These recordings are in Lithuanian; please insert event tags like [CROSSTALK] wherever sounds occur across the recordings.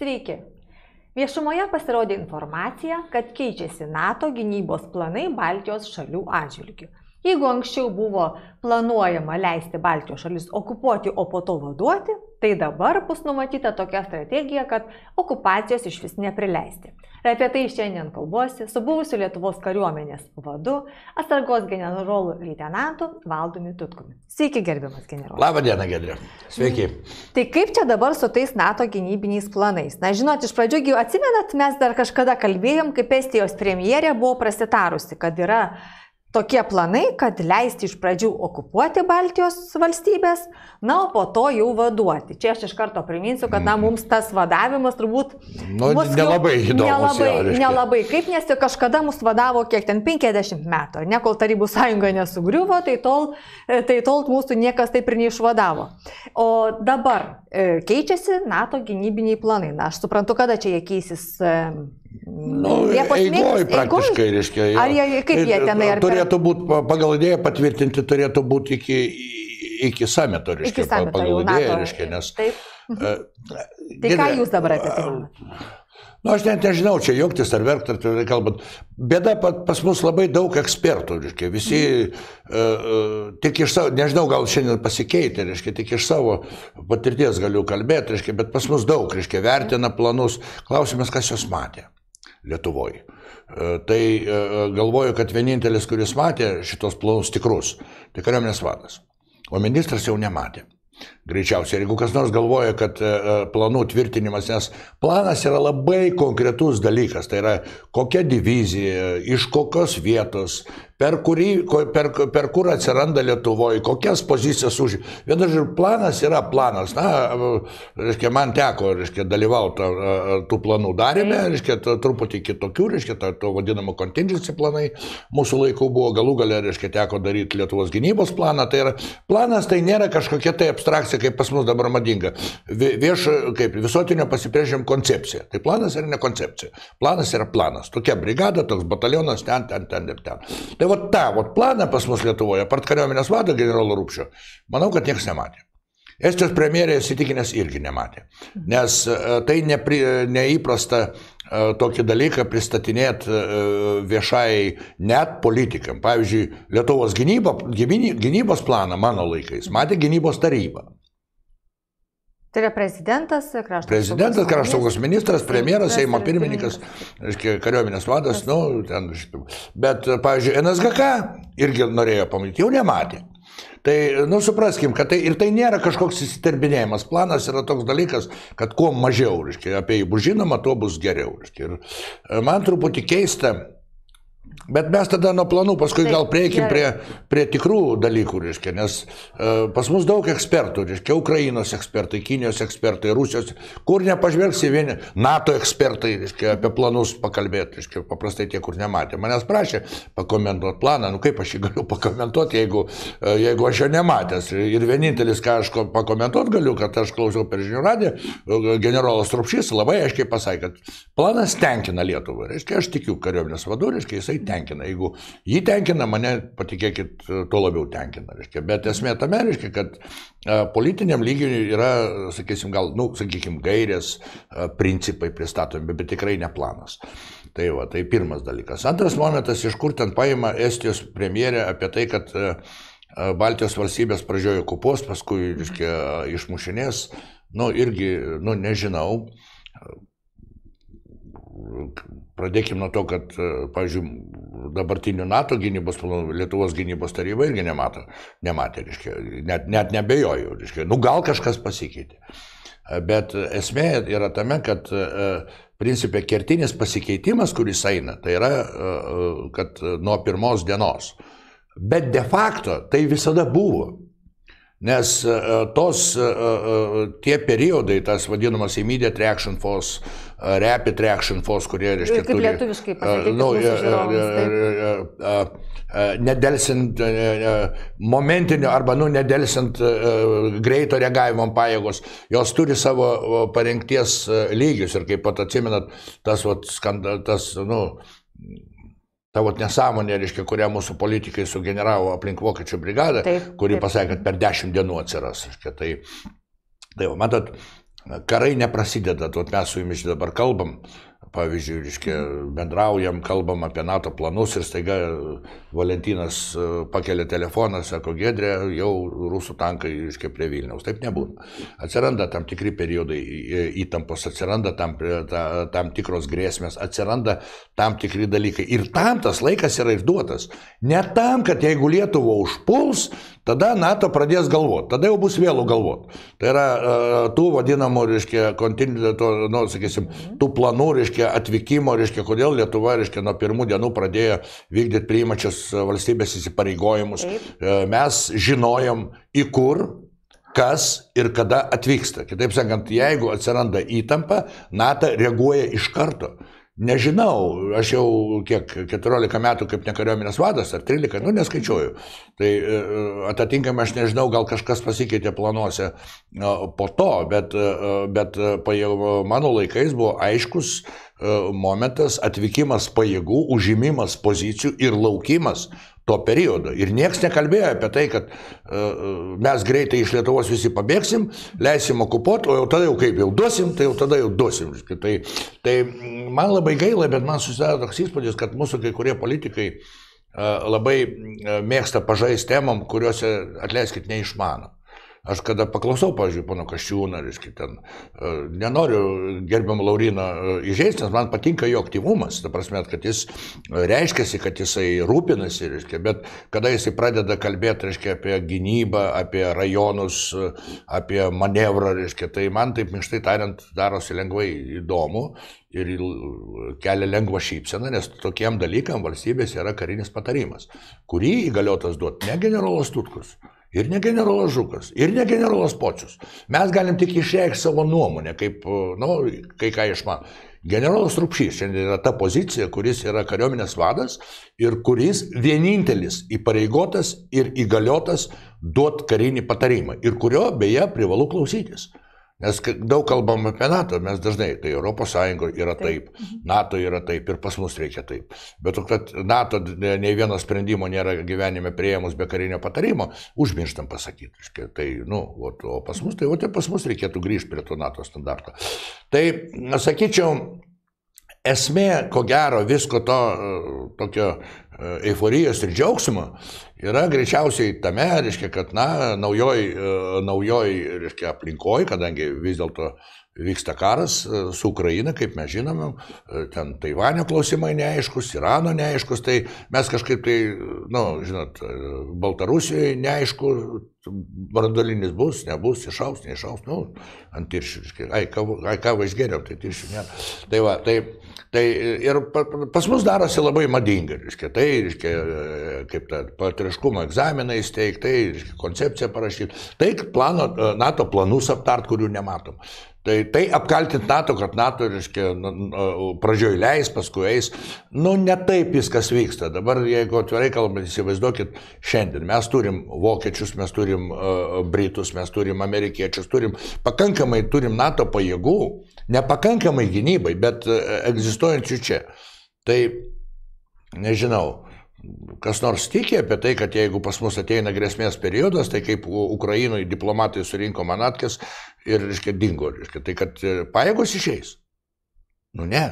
Sveiki. Viešumoje pasirodė informacija, kad keičiasi NATO gynybos planai Baltijos šalių atžvilgių. Jeigu anksčiau buvo planuojama leisti Baltijos šalis okupuoti, o po to vaduoti, tai dabar bus numatyta tokia strategija, kad okupacijos iš vis neprileisti. Ir apie tai šiandien kalbuosi su buvusiu Lietuvos kariuomenės vadu, atsargos generolu leitenantu Valdumi Tutkumi. Sveiki, gerbiamas generolas. Labą dieną, Gedrė. Sveiki. Tai kaip čia dabar su tais NATO gynybiniais planais? Na, žinot, iš pradžių, atsimenat, mes dar kažkada kalbėjom, kaip Estijos premjerė buvo prasitarusi, kad yra tokie planai, kad leisti iš pradžių okupuoti Baltijos valstybės, na, o po to jau vaduoti. Čia aš iš karto priminsiu, kad na, mums tas vadavimas turbūt... Nu, nelabai įdomus. Nelabai, reiškia. nelabai. Kaip nes jau kažkada mus vadavo kiek ten 50 metų, ne kol Tarybų sąjunga nesugriuvo, tai tol, tai tol mūsų niekas taip ir neišvadavo. O dabar e, keičiasi NATO gynybiniai planai. Na, aš suprantu, kada čia jie keisis. Nu, Liepos eigoj mėnesį- praktiškai, eigoj? reiškia. jo. Ar jie- kaip jie tenai, ar Turėtų būti, pagal idėją patvirtinti, turėtų būti iki, iki samito, reiškia, Iki samito pagal idėją, reiškia, nes... Taip. e, Tai ką jūs dabar apie tai manate? Nu, aš net nežinau, čia juoktis ar verkti, ar tai kalbant. Bėda pa- pas mus labai daug ekspertų, reiškia, visi uh, uh, tik iš savo, nežinau, gal šiandien pasikeitė, reiškia, tik iš savo patirties galiu kalbėti, reiškia, bet pas mus daug, reiškia, vertina planus. Klausimas, kas juos matė Lietuvoje. Tai uh, galvoju, kad vienintelis, kuris matė šitos planus tikrus, tai kariuomenės vadas. O ministras jau nematė. Greičiausiai, jeigu kas nors galvoja, kad e, e, planų tvirtinimas, nes planas yra labai konkretus dalykas, tai yra kokia divizija, iš kokios vietos, per, kurį, per, per kur atsiranda Lietuvoje, kokias pozicijas už. Vienas žodžiu, planas yra planas. Na, reiškia, man teko, reiškia, dalyvauti a, tų planų darime, reiškia, t- truputį kitokių, reiškia, to, to vadinamo contingency planai mūsų laikų buvo, galų galę, reiškia, teko daryti Lietuvos gynybos planą. Tai yra, planas tai nėra kažkokia tai abstrakcija, kaip pas mus dabar madinga. Vi- Vieš, kaip visuotinio pasipriešim koncepcija. Tai planas yra ne koncepcija. Planas yra planas. Tokia brigada, toks batalionas, ten, ten, ten ir ten. Tai va tą va, planą pas mus Lietuvoje, part kariuomenės vado generolo Rūpšio, manau, kad niekas nematė. Estijos premjerė įsitikinęs irgi nematė. Nes e, tai nepri, neįprasta e, tokį dalyką pristatinėti viešai net politikam. Pavyzdžiui, Lietuvos gynyba, gynyb- gynybos planą mano laikais matė gynybos taryba. Tai yra prezidentas, krašto Prezidentas, krašto saugos ministras, premjeras, Seimo ir pirmininkas, reiškia, kariuomenės vadas, nu, ten šitų. Bet, pavyzdžiui, NSGK irgi norėjo pamatyti, jau nematė. Tai, nu, supraskim, kad tai ir tai nėra kažkoks įsiterbinėjimas. Planas yra toks dalykas, kad kuo mažiau, reiškia, apie jį bus žinoma, tuo bus geriau. Reiškia. Ir e, man truputį keista, Bet mes tada nuo planų paskui Taip, gal prieikim prie, prie tikrų dalykų, reiškia, nes uh, pas mus daug ekspertų, reiškia, Ukrainos ekspertai, Kinijos ekspertai, Rusijos, kur nepažvelgsi vieni, NATO ekspertai, reiškia, apie planus pakalbėti, reiškia, paprastai tie, kur nematė. Manęs prašė pakomentuoti planą, nu kaip aš jį galiu pakomentuoti, jeigu, uh, jeigu aš jo nematęs. Ir vienintelis, ką aš ko- pakomentuoti galiu, kad aš klausiau per žinių radiją, uh, generolas Trupšys labai aiškiai pasakė, kad planas tenkina Lietuvą. Reiškia, aš tikiu kariuomenės vadu, reiškia, jisai tenkina. Jeigu jį tenkina, mane, patikėkit, tuo labiau tenkina. Reiškia. Bet esmė tame reiškia, kad politiniam lygiui yra, sakysim, gal, nu, sakykim, gairės, principai pristatomi, bet tikrai ne planas. Tai va, tai pirmas dalykas. Antras momentas, iš kur ten paima Estijos premjerė apie tai, kad Baltijos valstybės pradžiojo kupos, paskui, reiškia, išmušinės, nu, irgi, nu, nežinau. Pradėkime nuo to, kad, e, pavyzdžiui, dabartinių NATO gynybos planų Lietuvos gynybos taryba irgi nemato, nematė, reiškia, net, net nebejoju, reiškia, nu gal kažkas pasikeitė. E, Bet esmė yra tame, kad e, principė kertinis pasikeitimas, kuris eina, tai yra, kad nuo pirmos dienos. Bet de facto tai visada buvo. Nes e, tos, e, e, tie periodai, tas vadinamas immediate reaction force, e, rapid reaction force, kurie, reiškia, Kaip lietuviškai pasakyti e, nu, e, e, e, e, e, nedelsint, e, e, momentinio arba, nu, nedelsint e, greito reagavimo pajėgos, jos turi savo parengties e, lygius ir kaip pat atsimenat, tas, vat, skanda, tas, nu, ta vat nesąmonė, reiškia, kurią mūsų politikai sugeneravo aplink Vokiečių brigadą, Taip, kuri taip. pasakė, kad per dešimt dienų atsiras. Reiškia, tai, tai matot, karai neprasideda, tuo mes su jumis dabar kalbam, pavyzdžiui, reiškia, bendraujam, kalbam apie NATO planus ir staiga Valentinas e, pakelia telefoną, sako, Gedrė, jau rusų tankai, reiškia, prie Vilniaus. Taip nebūna. Atsiranda tam tikri periodai įtampos, atsiranda tam, ta, tam tikros grėsmės, atsiranda tam tikri dalykai. Ir tam tas laikas yra ir duotas. Ne tam, kad jeigu Lietuva užpuls, tada NATO pradės galvoti, tada jau bus vėlų galvoti. Tai yra uh, tų vadinamų, reiškia, kontinentų, nu, sakysim, tų planų, reiškia, atvykimo, reiškia, kodėl Lietuva, reiškia, nuo pirmų dienų pradėjo vykdyti priimačias valstybės įsipareigojimus. Uh, mes žinojom, į kur kas ir kada atvyksta. Kitaip sakant, jeigu atsiranda įtampa, NATO reaguoja iš karto. Nežinau, aš jau kiek 14 metų kaip nekariuomenės vadas, ar 13, nu neskaičiuoju. Tai e, atitinkamai aš nežinau, gal kažkas pasikeitė planuose po to, bet, e, bet mano laikais buvo aiškus e, momentas atvykimas pajėgų, užimimas pozicijų ir laukimas to periodo. Ir niekas nekalbėjo apie tai, kad uh, mes greitai iš Lietuvos visi pabėgsim, leisim okupuoti, o jau tada jau kaip jau duosim, tai jau tada jau duosim. Tai, tai man labai gaila, bet man susidaro toks įspūdis, kad mūsų kai kurie politikai uh, labai mėgsta pažaisti temom, kuriuose, atleiskit, neišmano. Aš kada paklausau, pavyzdžiui, pono Kaščiūną, reiškia, ten, e, nenoriu gerbiam Lauriną e, įžeisti, nes man patinka jo aktyvumas, ta prasme, kad jis reiškiasi, kad jisai rūpinasi, reiškia, bet kada jisai pradeda kalbėti, reiškia, apie gynybą, apie rajonus, apie manevrą, reiškia, tai man taip mištai tariant darosi lengvai įdomu ir kelia lengvą šypseną, nes tokiem dalykam valstybės yra karinis patarimas, kurį įgaliotas duoti ne generolas Tutkus Ir ne generolas Žukas, ir ne generolas Pocius. Mes galim tik išreikšti savo nuomonę, kaip, na, nu, kai ką iš man. Generolas Rupšys šiandien yra ta pozicija, kuris yra kariuomenės vadas ir kuris vienintelis įpareigotas ir įgaliotas duoti karinį patarimą ir kurio beje privalu klausytis. Nes daug kalbam apie NATO, mes dažnai, tai ES yra taip, mhm. NATO yra taip ir pas mus reikia taip. Bet to, kad NATO nei vieno sprendimo nėra gyvenime prieimus be karinio patarimo, užmirštam pasakyti. Tai, nu, o, o pas mus, tai o tai pas mus reikėtų grįžti prie to NATO standarto. Tai, sakyčiau, esmė, ko gero, visko to tokio eiforijos ir džiaugsmo yra greičiausiai tame, reiškia, kad, na, naujoj, naujoj reiškia, aplinkoj, kadangi vis dėlto vyksta karas su Ukraina, kaip mes žinome, ten Taivanio klausimai neaiškus, Irano neaiškus, tai mes kažkaip tai, na, nu, žinot, Baltarusijoje neaišku, Brandolinis bus, nebus, išaus, neišaus, nu, ant tiršių. Ai, ką vaizgėriam, tai tiršių nėra. Tai va, tai, tai ir pas mus darosi labai madinga, reiškia, tai, reiškia, kaip ta patriškumo egzaminai įsteigti, tai, koncepciją parašyti, tai plano, NATO planus aptart, kurių nematom. Tai, tai apkaltinti NATO, kad NATO, reiškia, pradžioj leis, paskui eis, nu, ne taip viskas vyksta. Dabar, jeigu atvirai kalbant, įsivaizduokit, šiandien mes turim vokiečius, mes turim uh, britus, mes turim amerikiečius, turim pakankamai, turim NATO pajėgų, nepakankamai gynybai, bet egzistuojančių čia. Tai, nežinau, kas nors tikė apie tai, kad jeigu pas mus ateina grėsmės periodas, tai kaip Ukrainoje diplomatai surinko manatkės ir, reiškia, dingo, reiškia, tai kad e, pajėgos išeis. Nu ne.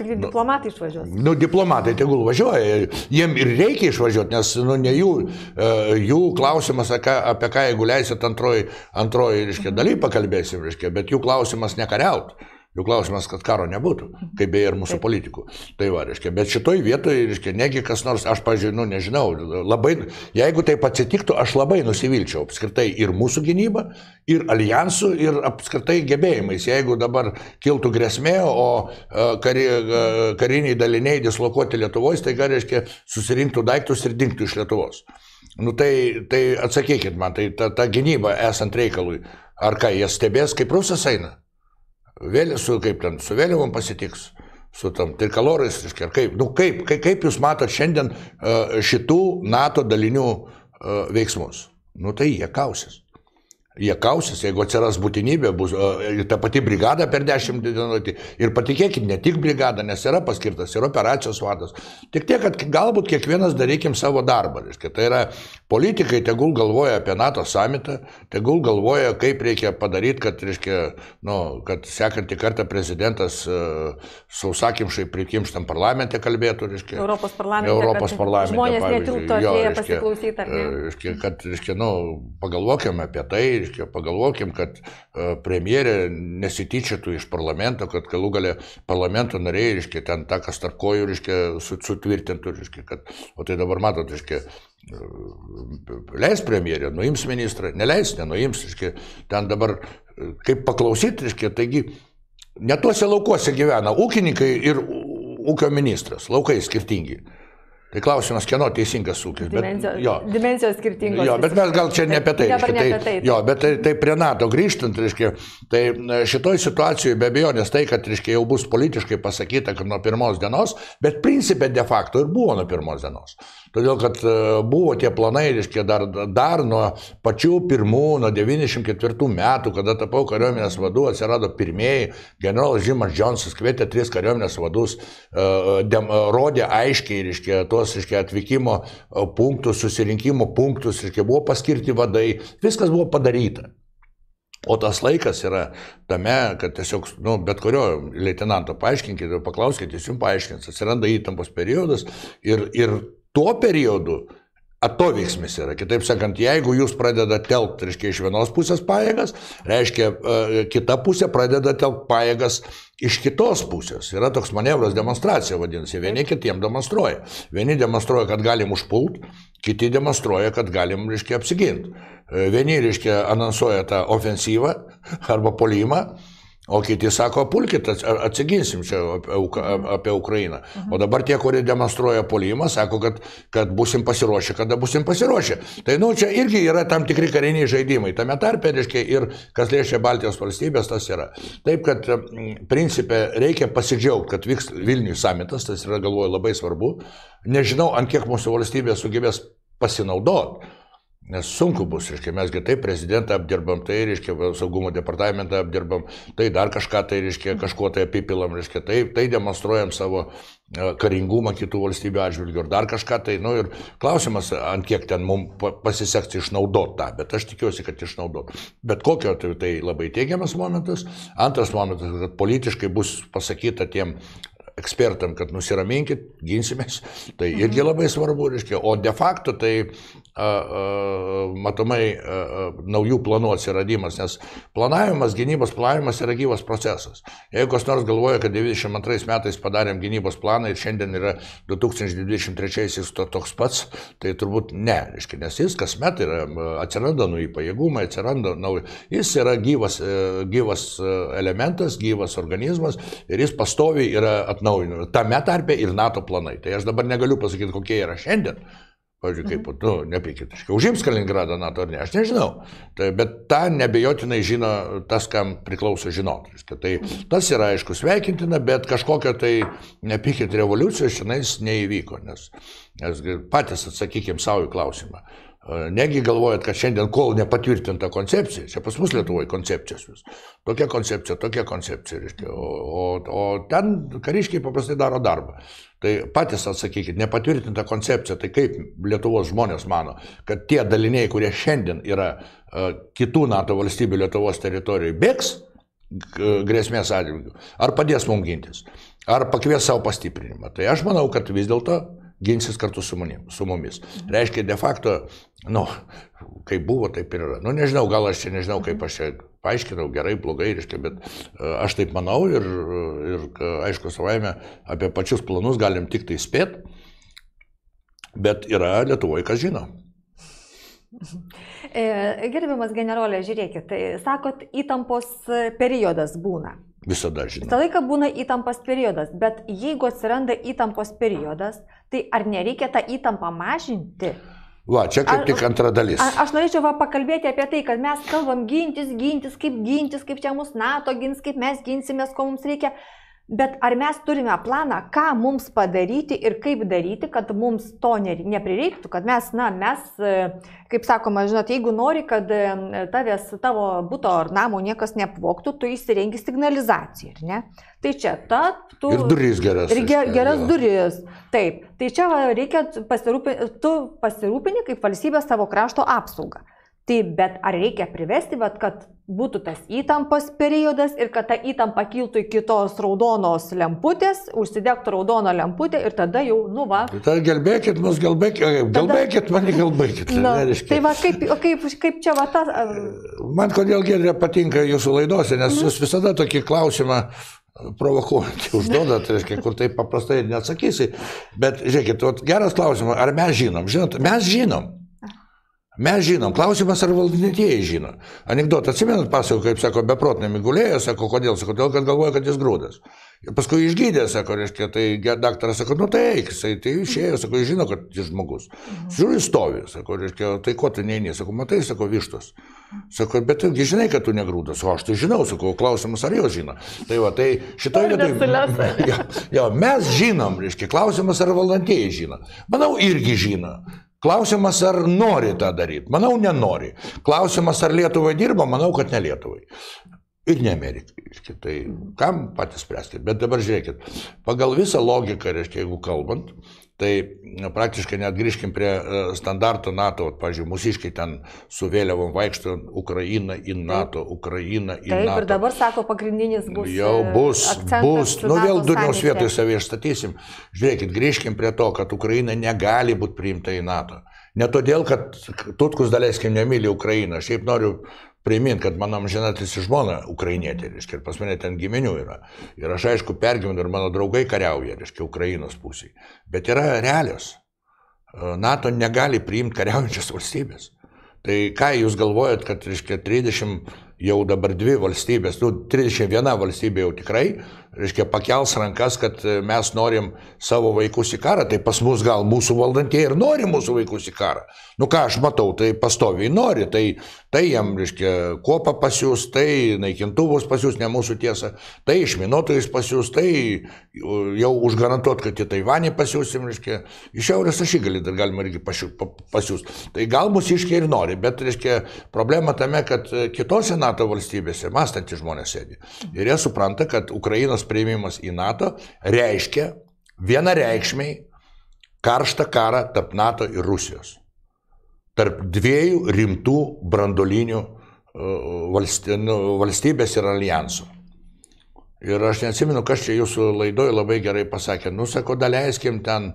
Tik nu, diplomatai išvažiuos. Nu, diplomatai tegul važiuoja, jiem ir reikia išvažiuoti, nes nu, ne jų, e, jų klausimas, apie ką jeigu leisit antroji, antroji reiškia, daly pakalbėsim, reiškia, bet jų klausimas nekariauti. Jų klausimas, kad karo nebūtų, kaip beje ir mūsų Taip. politikų. Tai va, reiškia, bet šitoj vietoje, reiškia, negi kas nors, aš, pažiūrėjau, nu, nežinau, labai, jeigu taip atsitiktų, aš labai nusivilčiau apskritai ir mūsų gynybą, ir alijansų, ir apskritai gebėjimais. Jeigu dabar kiltų grėsmė, o e, kari, e, kariniai daliniai dislokuoti Lietuvoje, tai gal, reiškia, susirinktų daiktus ir dinktų iš Lietuvos. Nu tai, tai atsakykit man, tai ta, ta gynyba esant reikalui, ar ką, jie stebės, kaip rusas eina? Vėl su, kaip ten, su vėliavom pasitiks, su tam trikalorais, ar kaip, nu, kaip, kaip, kaip jūs matot šiandien uh, šitų NATO dalinių uh, veiksmus? Nu tai jie kausis. Jie kausis, jeigu atsiras būtinybė, bus e, ta pati brigada per dešimt dienų. Tai ir patikėkit, ne tik brigada, nes yra paskirtas ir operacijos vadas. Tik tiek, kad galbūt kiekvienas darykim savo darbą. Reiškia, tai yra politikai tegul galvoja apie NATO samitą, tegul galvoja, kaip reikia padaryti, kad, reiškia, nu, kad sekantį kartą prezidentas uh, sausakimšai prikimštam parlamente kalbėtų. Reiškia, Europos parlamente. Europos parlamente. Žmonės netilptų atėję pasiklausyti. Reiškia, kad, reiškia, nu, pagalvokime apie tai reiškia, pagalvokim, kad e, premjerė nesityčiotų iš parlamento, kad galų galę parlamento nariai, reiškia, ten tą, kas tarp kojų, reiškia, sutvirtintų, reiškia, kad, o tai dabar matot, reiškia, e, leis premjerė, nuims ministrą, neleis, nenuims, reiškia, ten dabar, e, kaip paklausyti, reiškia, taigi, netuose laukuose gyvena ūkininkai ir ūkio ministras, laukai skirtingi. Tai klausimas, kieno teisingas ūkis. Dimensijos, bet, jo, dimensijos skirtingos. Jo, bet mes gal čia ne apie tai. Dabar ne tai, apie tai. Jo, bet tai, tai prie NATO grįžtant, reiškia, tai šitoj situacijoje be abejonės tai, kad reiškia, jau bus politiškai pasakyta, kad nuo pirmos dienos, bet principė de facto ir buvo nuo pirmos dienos. Todėl, kad e, buvo tie planai, reiškia, dar, dar nuo pačių pirmų, nuo 94 metų, kada tapau kariuomenės vadu, atsirado pirmieji, generolas Žimas Džonsas kvietė tris kariuomenės vadus, e, dem, rodė aiškiai, reiškia, tuos, reiškia, atvykimo punktus, susirinkimo punktus, reiškia, buvo paskirti vadai, viskas buvo padaryta. O tas laikas yra tame, kad tiesiog, nu, bet kurio leitenanto paaiškinkite, paklauskite, jis jums paaiškins, atsiranda įtampos periodas ir, ir tuo periodu atoveiksmis yra. Kitaip sakant, jeigu jūs pradedate telkti, reiškia, iš vienos pusės pajėgas, reiškia, e, kita pusė pradeda telkti pajėgas iš kitos pusės. Yra toks manevras demonstracija, vadinasi, vieni kitiem demonstruoja. Vieni demonstruoja, kad galim užpult, kiti demonstruoja, kad galim, reiškia, apsiginti. E, vieni, reiškia, anonsuoja tą ofensyvą [LAUGHS] arba polimą, O kiti sako, pulkit, atsiginsim čia apie Ukrainą. O dabar tie, kurie demonstruoja polimą, sako, kad, kad busim pasiruošę, kada busim pasiruošę. Tai, nu, čia irgi yra tam tikri kariniai žaidimai. Tame tarpe, reiškia, ir kas liečia Baltijos valstybės, tas yra. Taip, kad principė reikia pasidžiaugti, kad vyks Vilnius samitas, tas yra, galvoju, labai svarbu. Nežinau, ant kiek mūsų valstybė sugebės pasinaudoti. Nes sunku bus, reiškia, mesgi taip prezidentą apdirbam, tai reiškia, saugumo departamentą apdirbam, tai dar kažką, tai reiškia, kažkuo tai apipilam, reiškia, tai, tai demonstruojam savo e, karingumą kitų valstybių atžvilgių ir dar kažką, tai, nu ir klausimas, ant kiek ten mums pasiseks išnaudoti tą, bet aš tikiuosi, kad išnaudot. Bet kokio tai, tai labai teigiamas momentas. Antras momentas, kad politiškai bus pasakyta tiem ekspertam, kad nusiraminkit, ginsimės, tai irgi labai svarbu, reiškia, o de facto tai matomai naujų planų atsiradimas, nes planavimas, gynybos planavimas yra gyvas procesas. Jeigu kas nors galvoja, kad 92 metais padarėm gynybos planą ir šiandien yra 2023 to, toks pats, tai turbūt ne, reiškia, nes jis kasmet yra, atsiranda nauji pajėgumai, atsiranda nauji, jis yra gyvas, e, gyvas e, elementas, gyvas organizmas ir jis pastoviai yra atnaujinamas. Tame tarpe ir NATO planai. Tai aš dabar negaliu pasakyti, kokie yra šiandien. Pavyzdžiui, kaip, mhm. nu, nepykit, užims Kaliningradą NATO ar ne, aš nežinau. Tai, bet tą nebejotinai žino tas, kam priklauso žinoti. Tai mhm. tas yra aišku sveikintina, bet kažkokia tai, nepykit, revoliucijos šiandien neįvyko, nes, nes patys atsakykim savo į klausimą. Negi galvojat, kad šiandien kol nepatvirtinta koncepcija, čia pas mus Lietuvoje koncepcijos vis. Tokia koncepcija, tokia koncepcija, reiškia. O, o, o ten kariškiai paprastai daro darbą. Tai patys atsakykit, nepatvirtinta koncepcija, tai kaip Lietuvos žmonės mano, kad tie daliniai, kurie šiandien yra uh, kitų NATO valstybių Lietuvos teritorijoje, bėgs grėsmės atžvilgių, ar padės mums gintis, ar pakvies savo pastiprinimą. Tai aš manau, kad vis dėlto ginsis kartu su, manim, su mumis. Reiškia, de facto, nu, kaip buvo, taip ir yra. Nu, nežinau, gal aš čia nežinau, kaip aš čia paaiškinau, gerai, blogai, reiškia, bet e, aš taip manau ir, ir aišku, savaime apie pačius planus galim tik tai spėti, bet yra Lietuvoje, kas žino. E, gerbiamas generolė, žiūrėkit, tai sakot, įtampos periodas būna. Visada žinau. Visą laiką būna įtampos periodas, bet jeigu atsiranda įtampos periodas, tai ar nereikia tą įtampą mažinti? Va, čia kaip tik antra dalis. A, aš norėčiau va, pakalbėti apie tai, kad mes kalbam gintis, gintis, kaip gintis, kaip čia mūsų NATO gins, kaip mes ginsimės, ko mums reikia. Bet ar mes turime planą, ką mums padaryti ir kaip daryti, kad mums to neprireiktų, kad mes, na, mes, e, kaip sakoma, žinot, jeigu nori, kad e, tavęs, tavo būto ar namo niekas neapvoktų, tu įsirengi signalizaciją, ar ne? Tai čia ta, tu... Ir durys geras. Ir ger, geras duris. Taip. Tai čia reikia pasirūpinti, tu pasirūpini kaip valstybės savo krašto apsaugą. Tai bet ar reikia privesti, bet kad būtų tas įtampos periodas ir kad ta įtampa kiltų iki tos raudonos lemputės, užsidegtų raudoną lemputę ir tada jau, nu va. Tai gelbėkit mus, gelbėkit, gelbėkit mane, gelbėkit. Na, tai va, kaip, kaip, kaip čia va tas. Man kodėl gėdė patinka jūsų laidose, nes mhm. jūs visada tokį klausimą provokuojantį užduodat, reiškia, kur taip paprastai neatsakysi. Bet žiūrėkit, geras klausimas, ar mes žinom? Žinot, mes žinom. Mes žinom, klausimas ar valdantieji žino. Anekdotą atsimenat, pasakau, kaip sako, beprotnami gulėjo, sako, kodėl, sako, todėl, kad galvoja, kad jis grūdas. Ir paskui išgydė, sako, reiškia, tai daktaras sako, nu tai eik, jisai tai išėjo, sako, jis žino, kad jis žmogus. Žiūri, stovi, sako, reiškia, tai ko tu neini, sako, matai, sako, vištos. Sako, bet tu žinai, kad tu negrūdas, o aš tai žinau, sako, klausimas, ar jos žino. Tai va, tai šitoje vietoje. [LAUGHS] jo, jo, mes žinom, reiškia, klausimas, ar valdantieji žino. Manau, irgi žino. Klausimas, ar nori tą daryti. Manau, nenori. Klausimas, ar Lietuvai dirba, manau, kad ne Lietuvai. Ir ne Amerikai. Tai kam patys spręsti. Bet dabar žiūrėkit, pagal visą logiką, reiškia, jeigu kalbant, Tai praktiškai net grįžkim prie e, standarto NATO, pavyzdžiui, mūsiškai ten su vėliavom vaikšto Ukraina į NATO, Ukraina į Taip, NATO. Taip, ir dabar sako, pagrindinis bus. Jau e, bus, bus. Nu vėl durniaus vietoje savai išstatysim. Žiūrėkit, grįžkim prie to, kad Ukraina negali būti priimta į NATO. Ne todėl, kad Tutkus daleiskim nemyli Ukrainą. Šiaip noriu primint, kad mano amžinatis žmona ukrainietė, reiškia, ir pas mane ten giminių yra. Ir aš aišku pergyvenu ir mano draugai kariauja, reiškia, Ukrainos pusėje. Bet yra realios. NATO negali priimti kariaujančios [LAUGHS] valstybės. Tai ką jūs galvojat, kad, reiškia, 30 jau dabar dvi valstybės, nu, 31 valstybė jau tikrai, reiškia, pakels rankas, kad mes norim savo vaikus į karą, tai pas mus gal mūsų valdantieji ir nori mūsų vaikus į karą. Nu ką aš matau, tai pastoviai nori, tai, tai jam, reiškia, kopą pasiūs, tai naikintuvus pasiūs, ne mūsų tiesa, tai išminuotojus pasiūs, tai jau užgarantuot, kad į Taivanį pasiūsim, reiškia, iš šiaurės ašigalį dar galima irgi pasiūs. Tai gal mūsiškiai ir nori, bet, reiškia, problema tame, kad kitose NATO valstybėse mąstantys žmonės sėdi. Ir jie supranta, kad Ukrainos prieimimas į NATO reiškia vienareikšmiai karštą karą tarp NATO ir Rusijos. Tarp dviejų rimtų brandolinių e, nu, valstybės ir alijansų. Ir aš neatsimenu, kas čia jūsų laidoje labai gerai pasakė. Nu, sako, daleiskim ten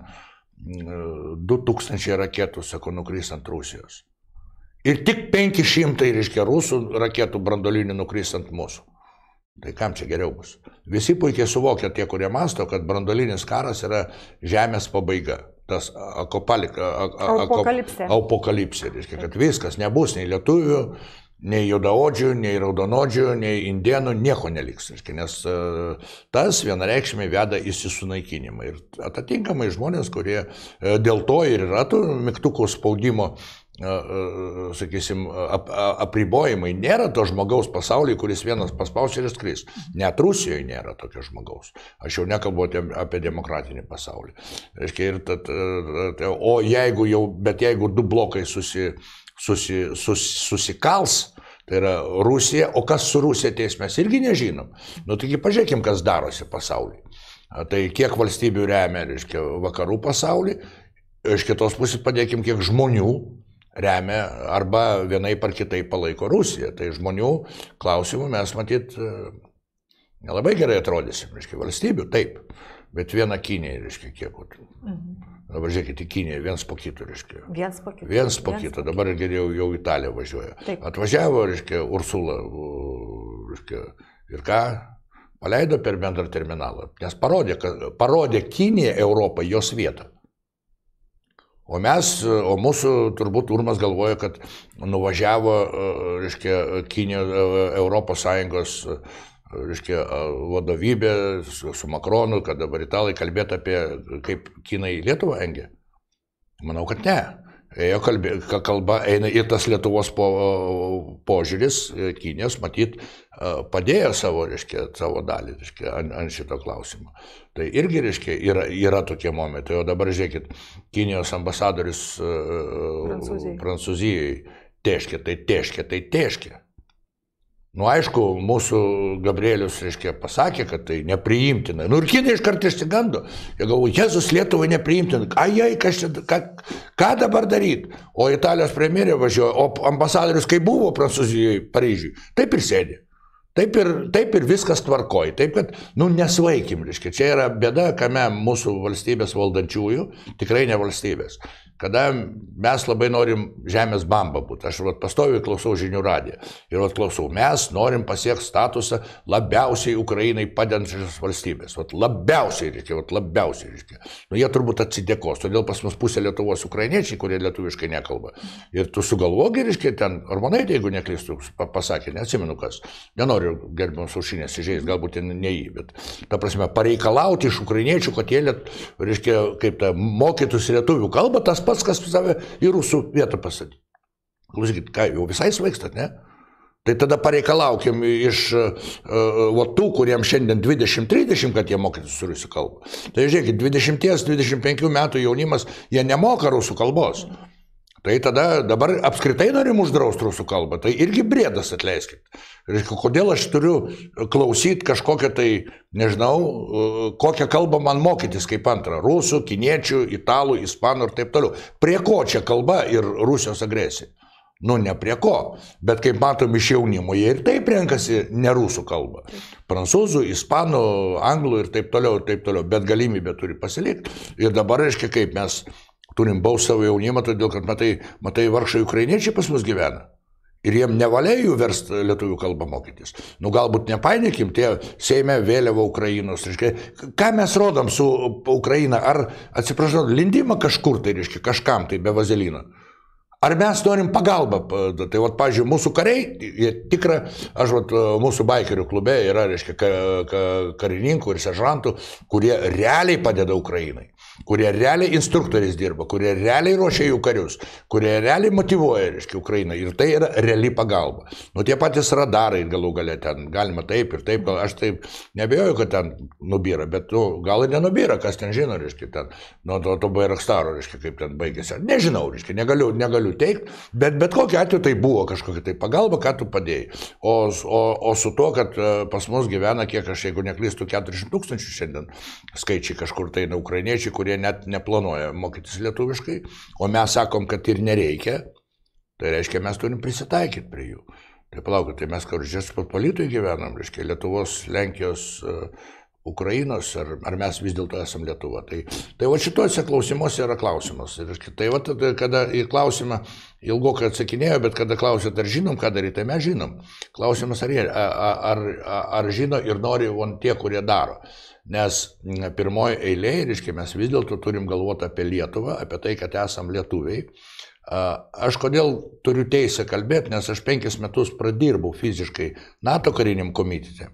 2000 e, raketų, sako, nukrys ant Rusijos. Ir tik 500, reiškia, rusų raketų brandolinių nukris ant mūsų. Tai kam čia geriau bus? Visi puikiai suvokia tie, kurie masto, kad brandolinis karas yra žemės pabaiga. Tas akopalika, apokalipsė. Apokalipsė, reiškia, kad viskas nebus nei lietuvių, nei judaodžių, nei raudonodžių, nei indienų, nieko neliks. Reiškia, nes tas vienareikšmiai veda į sunaikinimą. Ir atitinkamai žmonės, kurie dėl to ir yra tų mygtukų spaudimo sakysim, ap, apribojimai. Nėra to žmogaus pasaulyje, kuris vienas paspaus ir skris. Net Rusijoje nėra tokio žmogaus. Aš jau nekalbu apie demokratinį pasaulį. Reiškia, tad, o jeigu jau, bet jeigu du blokai susi, susi, sus, susikals, tai yra Rusija, o kas su Rusija teis mes irgi nežinom. Nu, taigi pažiūrėkim, kas darosi pasaulyje. Tai kiek valstybių remia, reiškia, vakarų pasaulį, iš kitos pusės padėkim, kiek žmonių remia arba vienaip ar kitaip palaiko Rusiją. Tai žmonių klausimų mes matyt e, nelabai gerai atrodysim, reiškia, valstybių, taip, bet viena Kinė, reiškia, kiek būtų. Mhm. Dabar žiūrėkite, Kinė, vienas po kito, reiškia. Vienas po kito. Vienas po kito, dabar geriau jau Italija važiuoja. Taip. Atvažiavo, reiškia, Ursula, reiškia, ir ką? Paleido per bendrą terminalą, nes parodė, parodė Kinė Europą jos vietą. O mes, o mūsų turbūt Urmas galvoja, kad nuvažiavo, e, reiškia, Kinė, e, Europos Sąjungos, e, reiškia, vadovybė su, su Makronu, kad dabar italai kalbėtų apie, kaip Kinai Lietuvą engia. Manau, kad ne. Ėjo kalbė, kalba, eina ir tas Lietuvos po, požiūris, e, Kinijos, matyt, e, padėjo savo, reiškia, savo dalį reiškia, ant, ant šito klausimo. Tai irgi, reiškia, yra, yra tokie momentai. O dabar žiūrėkit, Kinijos ambasadorius e, Prancūzijai. Prancūzijai teškia, tai teškia, tai teškia. Nu, aišku, mūsų Gabrielius, reiškia, pasakė, kad tai nepriimtina. Nu, ir kinai iš karto išsigando. Jie galvoja, Jėzus Lietuvai nepriimtina. Ajai, kas čia, ką, ką dabar daryti? O Italijos premjerė važiuoja, o ambasadorius, kai buvo Prancūzijoje, Paryžiui, taip ir sėdė. Taip ir, taip ir viskas tvarkoja. Taip kad, nu, nesvaikim, reiškia, čia yra bėda, kame mūsų valstybės valdančiųjų, tikrai ne valstybės kada mes labai norim žemės bamba būti. Aš vat, pastoviai klausau žinių radiją ir vat, klausau, mes norim pasiekti statusą labiausiai Ukrainai padedančios valstybės. Vat, labiausiai reikia, vat, labiausiai reikia. Nu, jie turbūt atsidėkos, todėl pas mus pusė Lietuvos ukrainiečiai, kurie lietuviškai nekalba. Ir tu sugalvogi, reiškia, ten, ar manai, jeigu neklystu, pasakė, neatsimenu kas, nenoriu gerbiamas užšinės įžeis, galbūt ne jį, bet, ta prasme, pareikalauti iš ukrainiečių, kad jie, reiškia, kaip ta, mokytųsi lietuvių kalbą, tas pats, kas save į rusų vietą pastatyti. Klausykit, ką, jau visai svaikstat, ne? Tai tada pareikalaukim iš uh, tų, kuriems šiandien 20-30, kad jie mokytųsi rusų kalbą. Tai žiūrėkit, 20-25 metų jaunimas, jie nemoka rusų kalbos. Mm. Tai tada dabar apskritai norim uždrausti rusų kalbą. Tai irgi brėdas, atleiskit. Reiškia, kodėl aš turiu klausyti kažkokią tai, nežinau, kokią kalbą man mokytis kaip antrą. Rusų, kiniečių, italų, ispanų ir taip toliau. Prie ko čia kalba ir Rusijos agresija? Nu, ne prie ko. Bet kaip matom iš jaunimo, jie ir taip renkasi ne rusų kalbą. Prancūzų, ispanų, anglų ir taip toliau, ir taip toliau. Bet galimybę turi pasilikti. Ir dabar, reiškia, kaip mes turim bausti savo jaunimą, todėl kad matai, matai vargšai ukrainiečiai pas mus gyvena. Ir jiem nevalia jų versti lietuvių kalbą mokytis. Nu galbūt nepainėkim, tie Seime vėliava Ukrainos. Reiškia, ką mes rodom su Ukraina? Ar, atsiprašau, lindimą kažkur tai, reiškia, kažkam tai be vazelino. Ar mes norim pagalbą? Tai, vat, pažiūrėjau, mūsų kariai, jie tikra, aš, vat, mūsų baikerių klube yra, reiškia, ka, ka, karininkų ir seržantų, kurie realiai padeda Ukrainai, kurie realiai instruktoriais dirba, kurie realiai ruošia jų karius, kurie realiai motivuoja, reiškia, Ukrainą. Ir tai yra reali pagalba. Nu, tie patys radarai galų galę ten, galima taip ir taip, aš taip nebejoju, kad ten nubyra, bet, nu, gal ir nenubyra, kas ten žino, reiškia, ten, nuo to, to Bairakstaro, reiškia, kaip ten baigėsi. Nežinau, reiškia, negaliu, negaliu galiu teikti, bet bet kokiu atveju tai buvo kažkokia tai pagalba, ką tu padėjai. O, o, o su to, kad e, pas mus gyvena, kiek aš, jeigu neklystu, 400 tūkstančių šiandien skaičiai kažkur tai na ukrainiečiai, kurie net neplanuoja mokytis lietuviškai, o mes sakom, kad ir nereikia, tai reiškia, mes turim prisitaikyti prie jų. Tai palaukit, tai mes karžės patpolitui gyvenam, reiškia, Lietuvos, Lenkijos, uh, Ukrainos, ar, ar mes vis dėlto esame Lietuva. Tai, tai va šituose klausimuose yra klausimas. Ir tai va, kada į klausimą ilgokai atsakinėjo, bet kada klausėt, ar žinom, ką daryti, tai mes žinom. Klausimas, ar, jie, ar, ar, ar žino ir nori on tie, kurie daro. Nes pirmoji eilė, reiškia, mes vis dėlto turim galvoti apie Lietuvą, apie tai, kad esam lietuviai. Aš kodėl turiu teisę kalbėti, nes aš penkis metus pradirbau fiziškai NATO kariniam komitete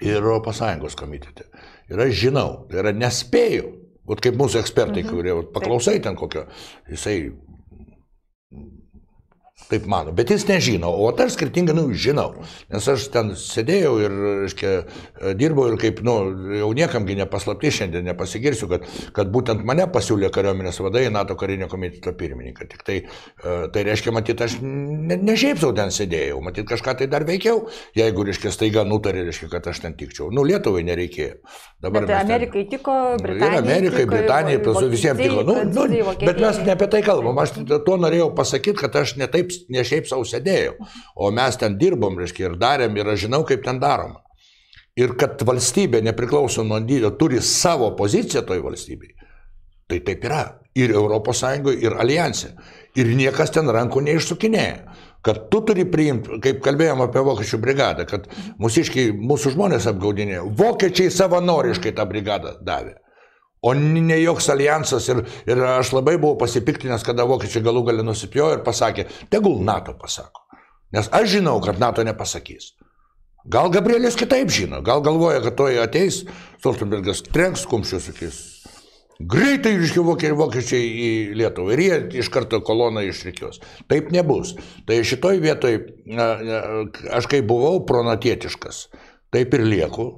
ir Europos Sąjungos komitete. Ir aš žinau, tai yra nespėjau. Vat kaip mūsų ekspertai, mhm. kurie paklausai ten kokio, jisai Taip mano, bet jis nežino, o aš skirtingai, nu, žinau, nes aš ten sėdėjau ir, reiškia, dirbau ir kaip, nu, jau niekamgi nepaslapti šiandien nepasigirsiu, kad, kad būtent mane pasiūlė kariuomenės vadai NATO karinio komiteto pirmininką. Tik tai, e, tai reiškia, matyt, aš ne, ne šiaip sau ten sėdėjau, matyt, kažką tai dar veikiau, jeigu, reiškia, staiga nutarė, reiškia, kad aš ten tikčiau. Nu, Lietuvai nereikėjo. Dabar bet Amerikai ten, tiko, Britanijai. Ir Amerikai, tiko, Britanijai, visiems tiko. Nu, nu, bet mes ne apie tai kalbam. Aš to norėjau pasakyti, kad aš netaip ne šiaip savo sėdėjau, o mes ten dirbom, reiškia, ir darėm, ir aš žinau, kaip ten daroma. Ir kad valstybė nepriklauso nuo dydžio, turi savo poziciją toj valstybei. Tai taip yra. Ir ES, ir alijansė. Ir niekas ten rankų neišsukinėja. Kad tu turi priimti, kaip kalbėjom apie vokiečių brigadą, kad mūsiškiai, mūsų žmonės apgaudinėjo. Vokiečiai savanoriškai tą brigadą davė. O ne joks alijansas ir, ir aš labai buvau pasipiktinęs, kada vokiečiai galų galę nusipjojo ir pasakė, tegul NATO pasako. Nes aš žinau, kad NATO nepasakys. Gal Gabrielis kitaip žino, gal galvoja, kad toj ateis Stoltenbergas trenks kumščius, sakys, Greitai iškiu vokiečiai į Lietuvą ir jie iš karto koloną išrikios. Taip nebus. Tai šitoj vietoj aš kai buvau pronatietiškas, taip ir lieku.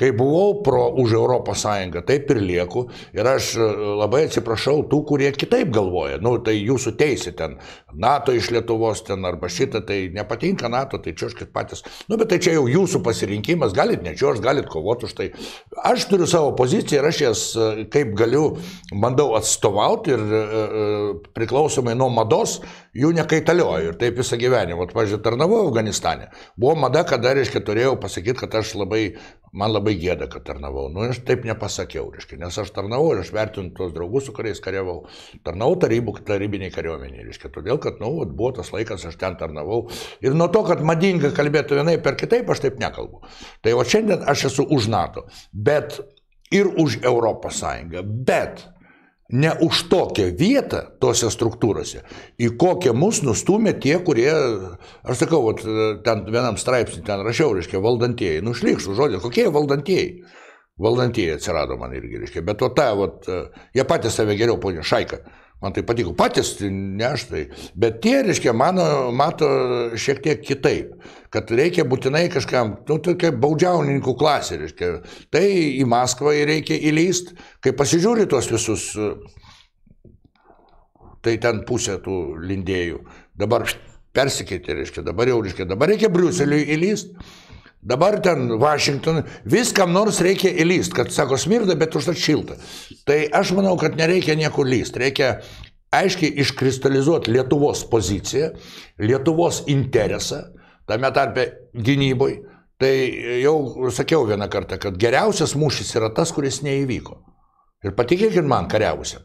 Kai buvau pro už Europos Sąjungą, taip ir lieku. Ir aš e, labai atsiprašau tų, kurie kitaip galvoja. Nu, tai jūsų teisė ten. NATO iš Lietuvos ten arba šitą, tai nepatinka NATO, tai čiūškit patys. Nu, bet tai čia jau jūsų pasirinkimas, galit nečiūš, galit kovoti už tai. Aš turiu savo poziciją ir aš jas e, kaip galiu, bandau atstovauti ir e, priklausomai nuo mados jų nekaitalioju. Ir taip visą gyvenimą. Pavyzdžiui, tarnavau Afganistane. Buvo mada, kada, reiškia, turėjau pasakyti, kad aš labai man labai gėda, kad tarnavau. Nu, aš taip nepasakiau, reiškia, nes aš tarnavau ir aš vertinu tos draugus, su kuriais kariavau. Tarnavau tarybų, tarybiniai kariuomeniai, reiškia, todėl, kad, nu, buvo tas laikas, aš ten tarnavau. Ir nuo to, kad madinga kalbėti vienai per kitaip, aš taip nekalbu. Tai o šiandien aš esu už NATO, bet ir už Europos Sąjungą, bet ne už tokią vietą tose struktūrose, į kokią mus nustumė tie, kurie, aš sakau, vat, ten vienam straipsnį ten rašiau, reiškia, valdantieji, nušlikštų žodį, kokie valdantieji. Valdantieji atsirado man irgi, reiškia, bet to ta, vat, jie patys save geriau, ponė Šaika, Man tai patiko, patys tai ne aš tai, bet tie, reiškia, mano, mato šiek tiek kitaip, kad reikia būtinai kažkam, nu, tokia baudžiauninkų klasė, reiškia, tai į Maskvą reikia įlyst, kai pasižiūri tuos visus, tai ten pusė tų lindėjų, dabar persikeitė, reiškia, dabar jau, reiškia, dabar reikia Briuseliui įlyst. Dabar ten Vašingtonui viskam nors reikia įlyst, kad sako smirda, bet užtat šilta. Tai aš manau, kad nereikia niekur lyst. Reikia aiškiai iškristalizuoti Lietuvos poziciją, Lietuvos interesą, tame tarpe gynyboj. Tai jau sakiau vieną kartą, kad geriausias mūšis yra tas, kuris neįvyko. Ir patikėkit man kariavusiam.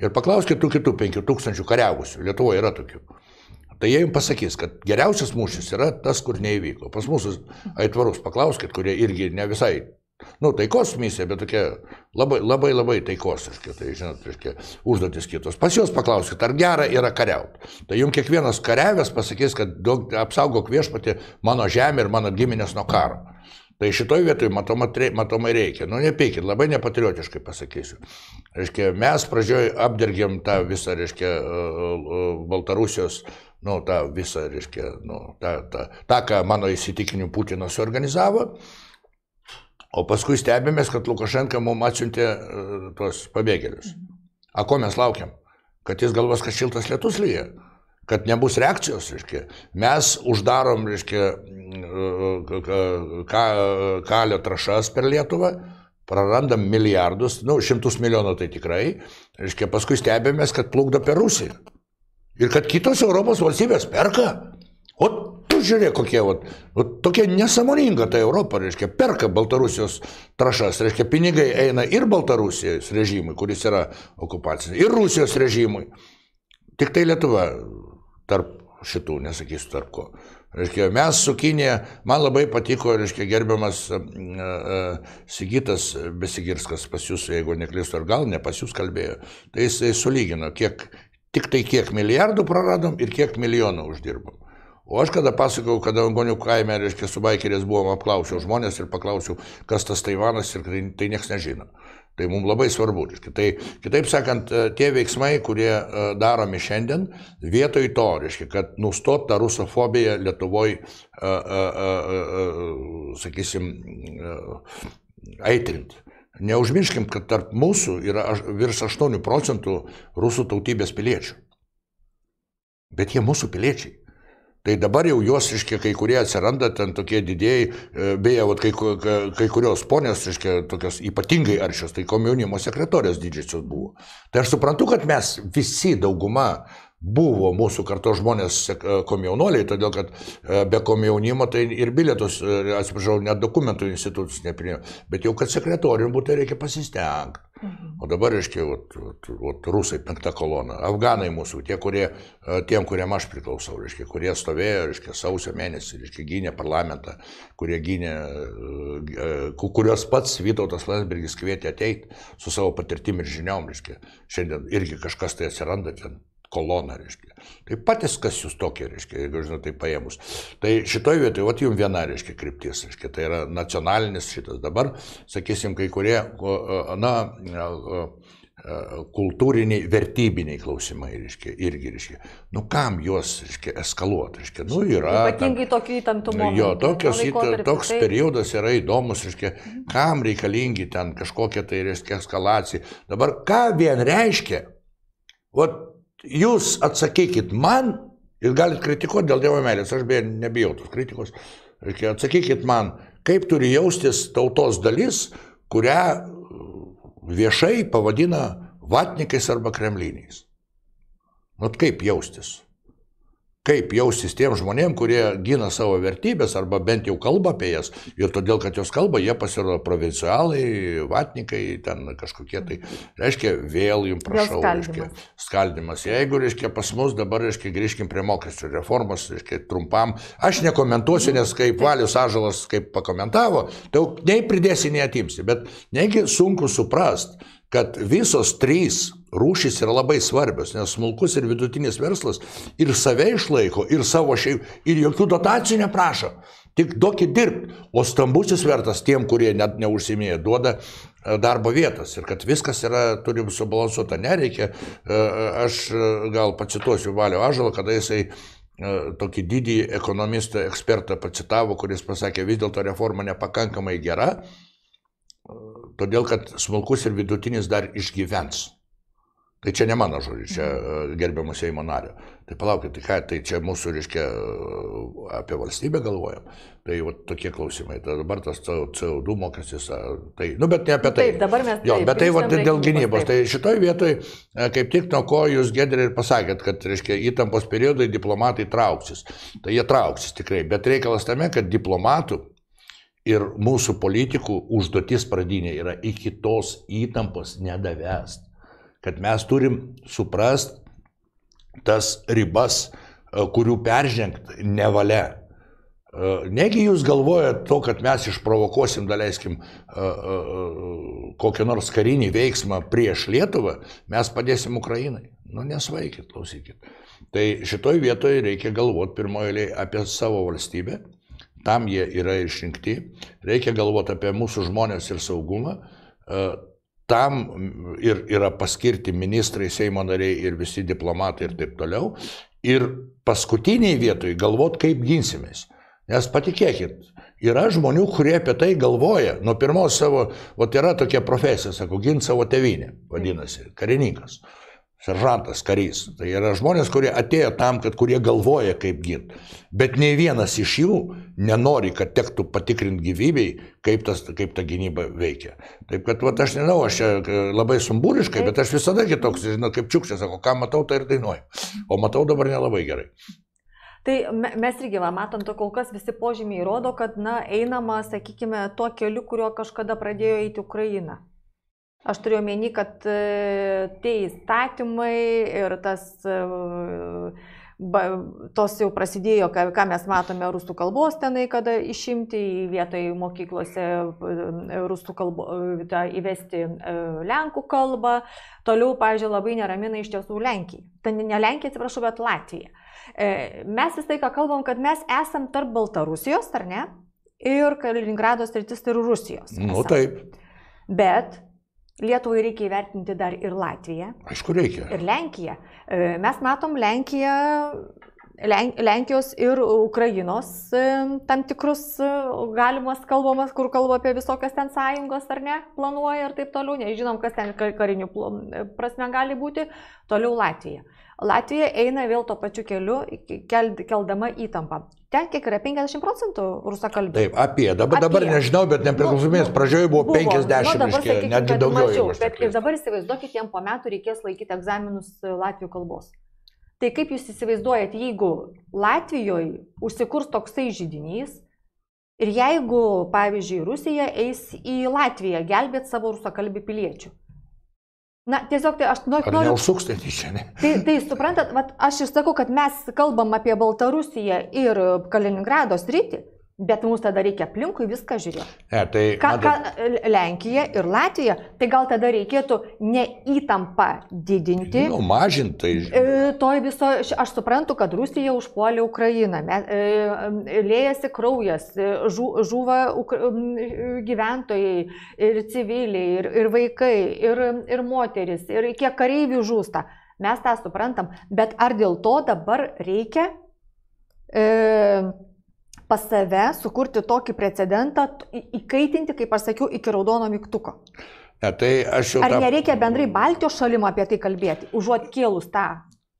Ir paklauskit tų kitų penkių tūkstančių kariavusių. Lietuvoje yra tokių. Tai jie jums pasakys, kad geriausias mūšis yra tas, kur neįvyko. Pas mūsų aitvarus paklauskit, kurie irgi ne visai, nu, taikos misija, bet tokia labai, labai, labai taikos, reiškia, tai, žinot, reiškia, užduotis kitos. Pas juos paklauskit, ar gera yra kariauti. Tai jums kiekvienas kariavęs pasakys, kad daug, apsaugok viešpatį mano žemę ir mano giminės nuo karo. Tai šitoj vietoj matomai, reikia. Nu, nepeikit, labai nepatriotiškai pasakysiu. Reiškia, mes pradžioj apdergiam tą visą, reiškia, Baltarusijos nu, tą visą, reiškia, nu, tą, tą, tą, ką mano įsitikinimu Putinas suorganizavo. O paskui stebėmės, kad Lukašenka mums atsiuntė uh, tuos pabėgėlius. A ko mes laukiam? Kad jis galvos, kad šiltas lietus lyja, kad nebus reakcijos, reiškia. Mes uždarom, reiškia, ka, kalio trašas per Lietuvą, prarandam milijardus, nu, šimtus milijonų tai tikrai, reiškia, paskui stebėmės, kad plukdo per Rusiją. Ir kad kitos Europos valstybės perka. O tu žiūrėk, kokie, vat, vat, tokia nesąmoninga ta Europa, reiškia, perka Baltarusijos trašas, reiškia, pinigai eina ir Baltarusijos režimui, kuris yra okupacinis, ir Rusijos režimui. Tik tai Lietuva tarp šitų, nesakysiu tarp ko. Reiškia, mes su Kinė, man labai patiko, reiškia, gerbiamas uh, uh, Sigitas Besigirskas pas jūs, jeigu neklystu, ar gal ne pas jūs kalbėjo, tai jis sulygino, kiek Tik tai kiek milijardų praradom ir kiek milijonų uždirbom. O aš kada pasakau, kada Angonių kaime, reiškia, su baikerės buvom apklausiau žmonės ir paklausiau, kas tas Taivanas ir tai, tai niekas nežino. Tai mums labai svarbu. Reiškia. Tai kitaip sakant, e, tie veiksmai, kurie e, daromi šiandien, vietoj to, reiškia, kad nustot tą rusofobiją Lietuvoje, sakysim, aitrinti. Neužmirškim, kad tarp mūsų yra virš 8 procentų rusų tautybės piliečių. Bet jie mūsų piliečiai. Tai dabar jau juos, reiškia, kai kurie atsiranda ten tokie didėjai, e, beje, vat, kai, kai kurios ponės, reiškia, tokios ypatingai aršios, tai komjaunimo sekretorės didžiosios buvo. Tai aš suprantu, kad mes visi dauguma buvo mūsų karto žmonės e, komjaunuoliai, todėl kad e, be komjaunimo tai ir bilietus, e, atsiprašau, net dokumentų institutus neprinėjo. Bet jau kad sekretorium būtų reikia pasistengti. Mhm. O dabar, reiškia, ot, ot, ot, rusai penkta kolona, afganai mūsų, tie, kurie, tiem, kuriem aš priklausau, reiškia, kurie stovėjo, reiškia, sausio mėnesį, reiškia, gynė parlamentą, kurie gynė, kurios pats Vytautas Landsbergis kvietė ateiti su savo patirtim ir žiniom, reiškia, šiandien irgi kažkas tai atsiranda ten kolona, reiškia. Tai patys, kas jūs tokie, reiškia, jeigu žinot, tai paėmus. Tai šitoj vietoje, o jums viena, reiškia, kryptis, reiškia, tai yra nacionalinis šitas. Dabar, sakysim, kai kurie, na, kultūriniai, vertybiniai klausimai, reiškia, irgi, reiškia. Nu, kam juos, reiškia, eskaluoti, reiškia, nu, yra. Ypatingai tokį įtampų momentą. Jo, tokios, toks tai... periodas yra įdomus, reiškia, kam reikalingi ten kažkokia tai, reiškia, eskalacija. Dabar ką vien reiškia, o jūs atsakykit man ir galit kritikuoti dėl Dievo meilės, aš beje nebijau tos kritikos, reiškia, atsakykit man, kaip turi jaustis tautos dalis, kurią viešai pavadina vatnikais arba kremliniais. Nu kaip jaustis? Kaip jaustis tiem žmonėm, kurie gina savo vertybės arba bent jau kalba apie jas. Ir todėl, kad jos kalba, jie pasirodo provincialai, vatnikai, ten kažkokie tai, reiškia, vėl jums prašau, reiškia, skaldimas. Jeigu, reiškia, pas mus dabar, reiškia, grįžkim prie mokesčių reformos, reiškia, trumpam, aš nekomentuosiu, nes kaip Valius Ažalas kaip pakomentavo, tai nei pridėsi, nei atimsi, bet negi sunku suprast, kad visos trys rūšys yra labai svarbios, nes smulkus ir vidutinis verslas ir save išlaiko, ir savo šeimą, ir jokių dotacijų neprašo. Tik duokit dirbti, o stambusis vertas tiem, kurie net neužsimėja, duoda e, darbo vietas ir kad viskas yra, turi subalansuota, nereikia. E, aš e, gal pacituosiu Valio Ažalą, kada jisai tokį didį ekonomistą, ekspertą pacitavo, kuris pasakė, vis dėlto reforma nepakankamai gera, todėl kad smulkus ir vidutinis dar išgyvens. Tai čia ne mano žodžiai, čia mhm. gerbiamo Seimo nario. Tai palaukit, tai ką, tai čia mūsų, reiškia, apie valstybę galvojam. Tai va, tokie klausimai. Tai dabar tas CO2 mokestis, tai, nu, bet ne apie tai. Taip, dabar mes. Jo, taip, bet tai va, dėl gynybos. Taip. Tai šitoj vietoj, kaip tik nuo ko jūs gedrė ir pasakėt, kad, reiškia, įtampos periodai diplomatai trauksis. Tai jie trauksis tikrai. Bet reikalas tame, kad diplomatų Ir mūsų politikų užduotis pradinė yra iki tos įtampos nedavest. Kad mes turim suprast tas ribas, e, kurių peržengti nevalia. E, negi jūs galvojate to, kad mes išprovokuosim, daleiskim, e, kokią nors karinį veiksmą prieš Lietuvą, mes padėsim Ukrainai. Nu, nesvaikit, klausykit. Tai šitoj vietoje reikia galvoti pirmoje apie savo valstybę Tam jie yra išrinkti. Reikia galvoti apie mūsų žmonės ir saugumą. E, tam ir yra paskirti ministrai, Seimo nariai ir visi diplomatai ir taip toliau. Ir paskutiniai vietoj galvoti, kaip ginsimės. Nes patikėkit, yra žmonių, kurie apie tai galvoja. Nuo pirmos savo, o yra tokia profesija, sako, gint savo tevinę, vadinasi, karininkas seržantas, karys. Tai yra žmonės, kurie atėjo tam, kad kurie galvoja, kaip ginti. Bet nei vienas iš jų nenori, kad tektų patikrinti gyvybei, kaip, tas, kaip ta gynyba veikia. Taip kad, va, aš nežinau, aš čia e, labai sumbūriškai, bet aš visada kitoks, žinau, kaip čiukščias, sako, ką matau, tai ir dainuoju. O matau dabar nelabai gerai. Tai mes irgi, va, matom, to kol kas visi požymiai rodo, kad, na, einama, sakykime, tuo keliu, kuriuo kažkada pradėjo eiti Ukraina. Aš turiu omeny, kad e, tie įstatymai ir tas, e, tos jau prasidėjo, ką, mes matome rusų kalbos tenai, kada išimti į vietoj mokyklose e, rusų kalbą, įvesti lenkų kalbą. Toliau, pažiūrėjau, labai neramina iš tiesų Lenkija. Tai ne Lenkija, atsiprašau, bet Latvija. Mes visą laiką kalbam, kad mes esam tarp Baltarusijos, ar ne? Ir Kaliningrado sritis ir Rusijos. Na nu, taip. Bet Lietuvai reikia įvertinti dar ir Latviją. Aišku, reikia. Ir Lenkiją. E, mes matom Lenkiją, Lenkijos ir Ukrainos e, tam tikrus e, galimas kalbamas, kur kalba apie visokias ten sąjungos ar ne, planuoja ir taip toliau, nežinom, kas ten karinių prasme gali būti. Toliau Latvija. Latvija eina vėl to pačiu keliu, keldama įtampą. Ten kiek yra 50 procentų rusakalbių. Taip, apie. Dabar, apie. dabar nežinau, bet nepriklausomės nu, pradžioje buvo, buvo 50, nu, sakykime, netgi daugiau. Mažiau, bet ir dabar įsivaizduokit, jiem po metų reikės laikyti egzaminus e, Latvijų kalbos. Tai kaip jūs įsivaizduojat, jeigu Latvijoje užsikurs toksai žydinys ir jeigu, pavyzdžiui, Rusija eis į Latviją gelbėti savo rusakalbių piliečių, Na, tiesiog tai aš noriu... Ar neužsuks tai čia, ne? Tai, tai suprantat, vat, aš ir sakau, kad mes kalbam apie Baltarusiją ir Kaliningrado sritį, Bet mums tada reikia aplinkui viską žiūrėti. Ne, tai, Ką, ką matot, Lenkija ir Latvija, tai gal tada reikėtų ne įtampą didinti. nu, mažinti, tai E, Toj viso, aš suprantu, kad Rusija užpuolė Ukrainą, me- e, lėjasi kraujas, e, žu- žūva Ukra- gyventojai ir civiliai, ir, ir vaikai, ir, ir moteris, ir kiek kareivių žūsta. Mes tą suprantam, bet ar dėl to dabar reikia e, pas save sukurti tokį precedentą, įkaitinti, kaip aš sakiau, iki raudono mygtuko? ne, tai aš jau Ar tą... nereikia bendrai Baltijos šalim apie tai kalbėti, užuot kėlus tą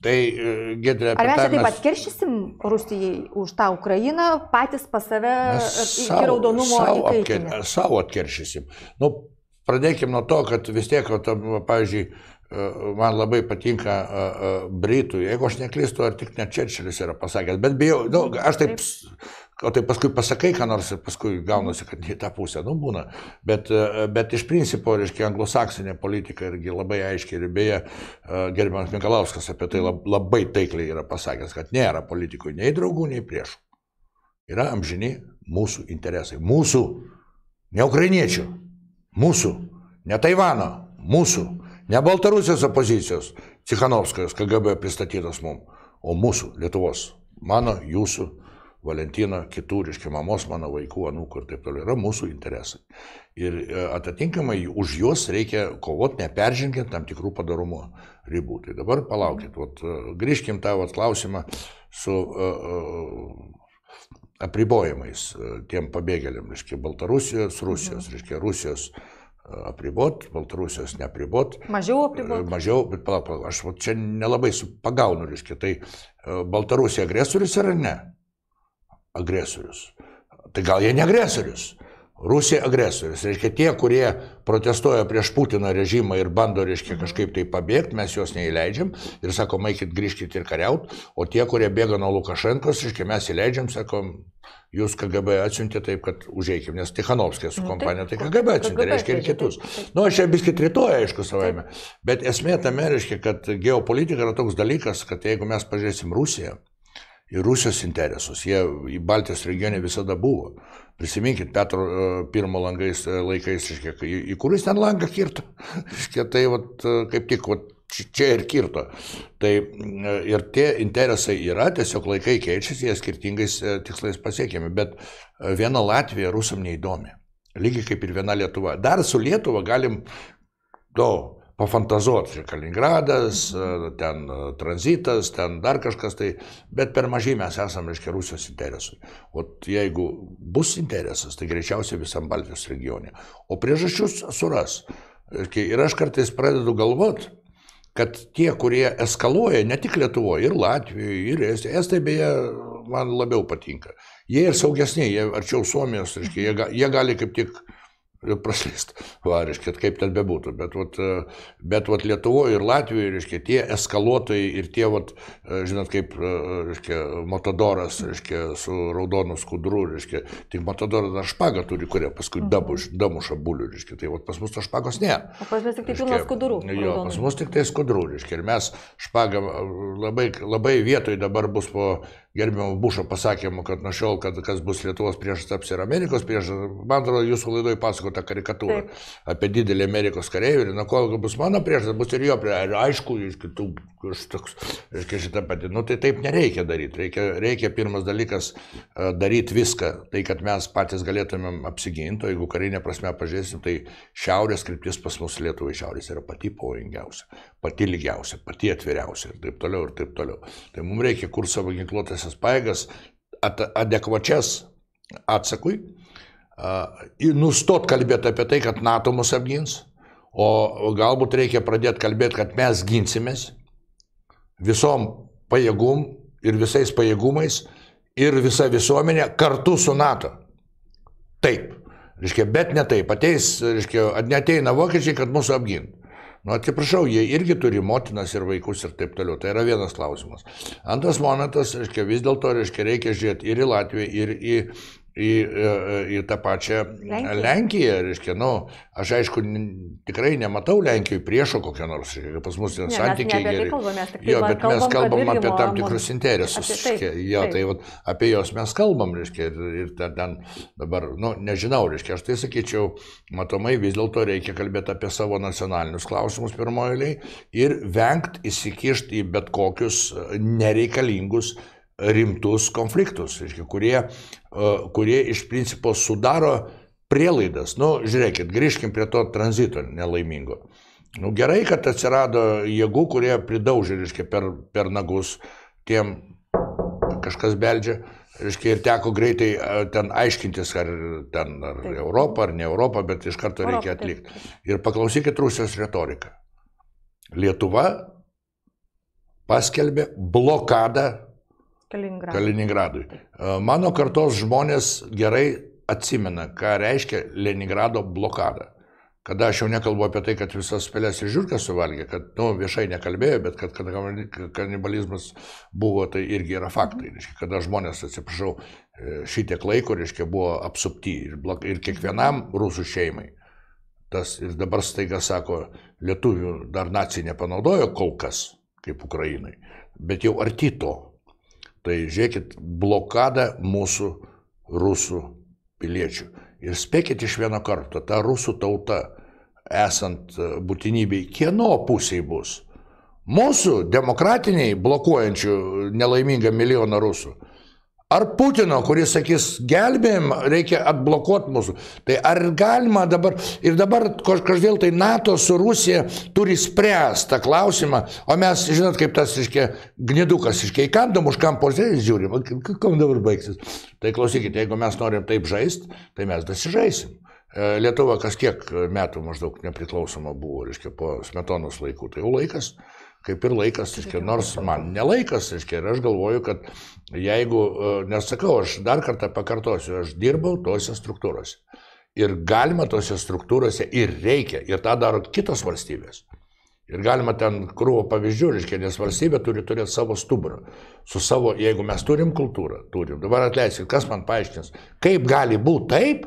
Tai, e, Gedrė, Ar mes taip pat keršysim Rusijai už tą Ukrainą, patys pas save Mes iki raudonumo įkaitinę? Savo atkeršysim. Nu, pradėkime nuo to, kad vis tiek, va, tam, pavyzdžiui, e, man labai patinka Britų, jeigu aš neklystu, ar tik ne Čerčilis yra pasakęs, bet bijau, nu, aš taip, o tai paskui pasakai, ką nors ir paskui gaunasi, kad ne į tą pusę, nu būna. Bet, uh, bet iš principo, reiškia, anglosaksinė politika irgi labai aiškiai ir beje, uh, gerbiamas Mikalauskas apie tai lab, labai taikliai yra pasakęs, kad nėra politikui nei draugų, nei priešų. Yra amžini mūsų interesai. Mūsų, ne ukrainiečių. Mūsų, ne Taivano. Mūsų, ne Baltarusijos opozicijos, Cikhanovskajos KGB pristatytos mums, o mūsų, Lietuvos. Mano, jūsų, Valentino, kitų, reiškia, mamos, mano vaikų, anūkų ir taip toliau. Yra mūsų interesai. Ir e, atitinkamai už juos reikia kovoti, neperžengiant tam tikrų padarumo ribų. Tai dabar palaukit, vat, e, grįžkim tą vat, klausimą su uh, apribojimais tiem pabėgėliam, reiškia Baltarusijos, Rusijos, reiškia Rusijos apribot, Baltarusijos neapribot. Mažiau apriboti? Mažiau, bet palauk, palauk, aš čia nelabai pagaunu, reiškia, tai Baltarusija agresorius ar ne? Agresorius. Tai gal jie ne agresorius? Rusija agresorius. Reiškia, tie, kurie protestuoja prieš Putino režimą ir bando, reiškia, kažkaip tai pabėgti, mes juos neįleidžiam ir sakom, eikit, grįžkit ir kariaut, o tie, kurie bėga nuo Lukašenkos, reiškia, mes įleidžiam, sakom, jūs KGB atsiuntė taip, kad užeikim, nes Tikhanovskė su Nu, kompanija, tai KGB atsiuntė, reiškia, ir kitus. Na, aš čia biskit rytoj, aišku, savaime. Bet esmė tame reiškia, kad geopolitika yra toks dalykas, kad jeigu mes pažiūrėsim Rusiją ir Rusijos interesus, jie į Baltijos regione visada buvo. Prisiminkit Petro e, pirmo langais e, laikais, reiškia, kai- į kuris ten langą kirto. [LAUGHS] Reiškia, tai vat, e, kaip tik vat, čia- ir kirto. Tai ir tie interesai yra, tiesiog laikai keičiasi, jie skirtingais tikslais pasiekiami. Bet viena Latvija rusam neįdomi. Lygiai kaip ir viena Lietuva. Dar su Lietuva galim to pafantazuoti. Čia Kaliningradas, e, ten e, tranzitas, ten dar kažkas tai, bet per mažai mes esame, reiškia, Rusijos interesui. O jeigu bus interesas, tai greičiausiai visam Baltijos regione. O priežasčius suras. Ir aš kartais pradedu galvoti, kad tie, kurie eskaluoja, ne tik Lietuvoje, ir Latvijoje, ir Estijoje, Estai beje man labiau patinka. Jie ir saugesni, jie arčiau Suomijos, reiškia, jie, jie gali kaip tik praslyst, va, reiškia, kaip ten bebūtų. Bet, vat, e, bet vat, Lietuvoje ir Latvijoje, reiškia, tie eskaluotojai ir tie, vat, e, žinot, kaip, e, reiškia, Motodoras, reiškia, su raudonu skudru, reiškia, tik Motodoras dar špagą turi, kurie paskui damuš, damuša bulių, reiškia, tai vat, pas mus to špagos ne. O pas mes tik tai pilnas skudurų. Jo, pas mus tik tai skudrų, reiškia, ir mes špagą labai, labai vietoj dabar bus po gerbiamo Bušo pasakymų, kad nuo šiol, kad kas bus Lietuvos priešas taps ir Amerikos priešas, man atrodo, jūsų laidoje pasakota karikatūra Taip. apie didelį Amerikos kareivį, nuo kol bus mano priešas, bus ir jo priešas, ir aišku, iš kitų, aš toks, reiškia, šitą patį, nu tai taip nereikia daryti, reikia, reikia pirmas dalykas e, daryti viską, tai kad mes patys galėtumėm apsiginti, o jeigu karinė prasme pažiūrėsim, tai šiaurės kryptis pas mus Lietuvai šiaurės yra pati pavojingiausia, pati lygiausia, pati atviriausia ir taip toliau, ir taip toliau. Tai mums reikia kur savo ginkluotasias paėgas, adekvačias atsakui, ir nustot kalbėti apie tai, kad NATO mus apgins, o galbūt reikia pradėti kalbėti, kad mes ginsimės visom pajėgum ir visais pajėgumais ir visa visuomenė kartu su NATO. Taip. Reiškia, bet ne taip. Ateis, reiškia, neteina vokiečiai, kad mūsų apgintų. Nu, atsiprašau, jie irgi turi motinas ir vaikus ir taip toliau. Tai yra vienas klausimas. Antras momentas, reiškia, vis dėlto, reiškia, reikia žiūrėti ir į Latviją, ir į į, į tą pačią Lenkiją. Lenkiją reiškia, nu, aš aišku, tikrai nematau Lenkijoje priešo kokio nors, pas mus ne, santykiai tai geri. Kalbame, jo, bet kalbam, mes kalbam apie tam tikrus interesus. Apie, taip, jo, taip. tai vat, apie juos mes kalbam, reiškia, ir, ir ten, ten dabar, nu, nežinau, reiškia, aš tai sakyčiau, matomai vis dėlto reikia kalbėti apie savo nacionalinius klausimus pirmojo eiliai ir vengti įsikišti į bet kokius nereikalingus rimtus konfliktus, reiškia, kurie, e, kurie iš principo sudaro prielaidas. Nu, žiūrėkit, grįžkim prie to tranzito nelaimingo. Nu, gerai, kad atsirado jėgų, kurie pridaužė, reiškia, per, per nagus tiem kažkas beldžia, reiškia, ir teko greitai e, ten aiškintis, ar ten ar taip. Europą, ar ne Europą, bet iš karto Europą, reikia atlikti. Ir paklausykit Rusijos retoriką. Lietuva paskelbė blokadą Kaliningradui. Kaliningradui. Mano kartos žmonės gerai atsimena, ką reiškia Leningrado blokada. Kada aš jau nekalbu apie tai, kad visas pelės ir žiūrkas suvalgė, kad, nu, viešai nekalbėjo, bet kad, kad kanibalizmas buvo, tai irgi yra faktai. Reiškia, kada žmonės, atsiprašau, e, šitiek laiko, reiškia, buvo apsupti ir, blok, ir kiekvienam rusų šeimai. Tas ir dabar staiga sako, lietuvių dar nacijai nepanaudojo kol kas, kaip Ukrainai, bet jau arti to. Tai žiūrėkit, blokada mūsų rusų piliečių. Ir spėkit iš vieno karto, ta rusų tauta, esant e, būtinybei, kieno pusėje bus? Mūsų demokratiniai blokuojančių nelaimingą milijoną rusų Ar Putino, kuris sakys, gelbėjim, reikia atblokuoti mūsų. Tai ar galima dabar, ir dabar kažkodėl tai NATO su Rusija turi spręsti tą klausimą, o mes, žinot, kaip tas, iškia, gnidukas, iškia, įkandam už kampo ir žiūrim, kam dabar baigsis. Tai klausykite, jeigu mes norim taip žaisti, tai mes dasižaisim. E, Lietuva kas kiek metų maždaug nepriklausoma buvo, reiškia, po smetonos laikų, tai jau laikas kaip ir laikas, reiškia, nors man nelaikas, reiškia, ir aš galvoju, kad jeigu, e, nesakau, aš dar kartą pakartosiu, aš dirbau tose struktūrose. Ir galima tose struktūrose ir reikia, ir tą daro kitos valstybės. Ir galima ten krūvo pavyzdžių, reiškia, nes valstybė turi turėti savo stuburą. Su savo, jeigu mes turim kultūrą, turim. Dabar atleiskit, kas man paaiškins, kaip gali būti taip,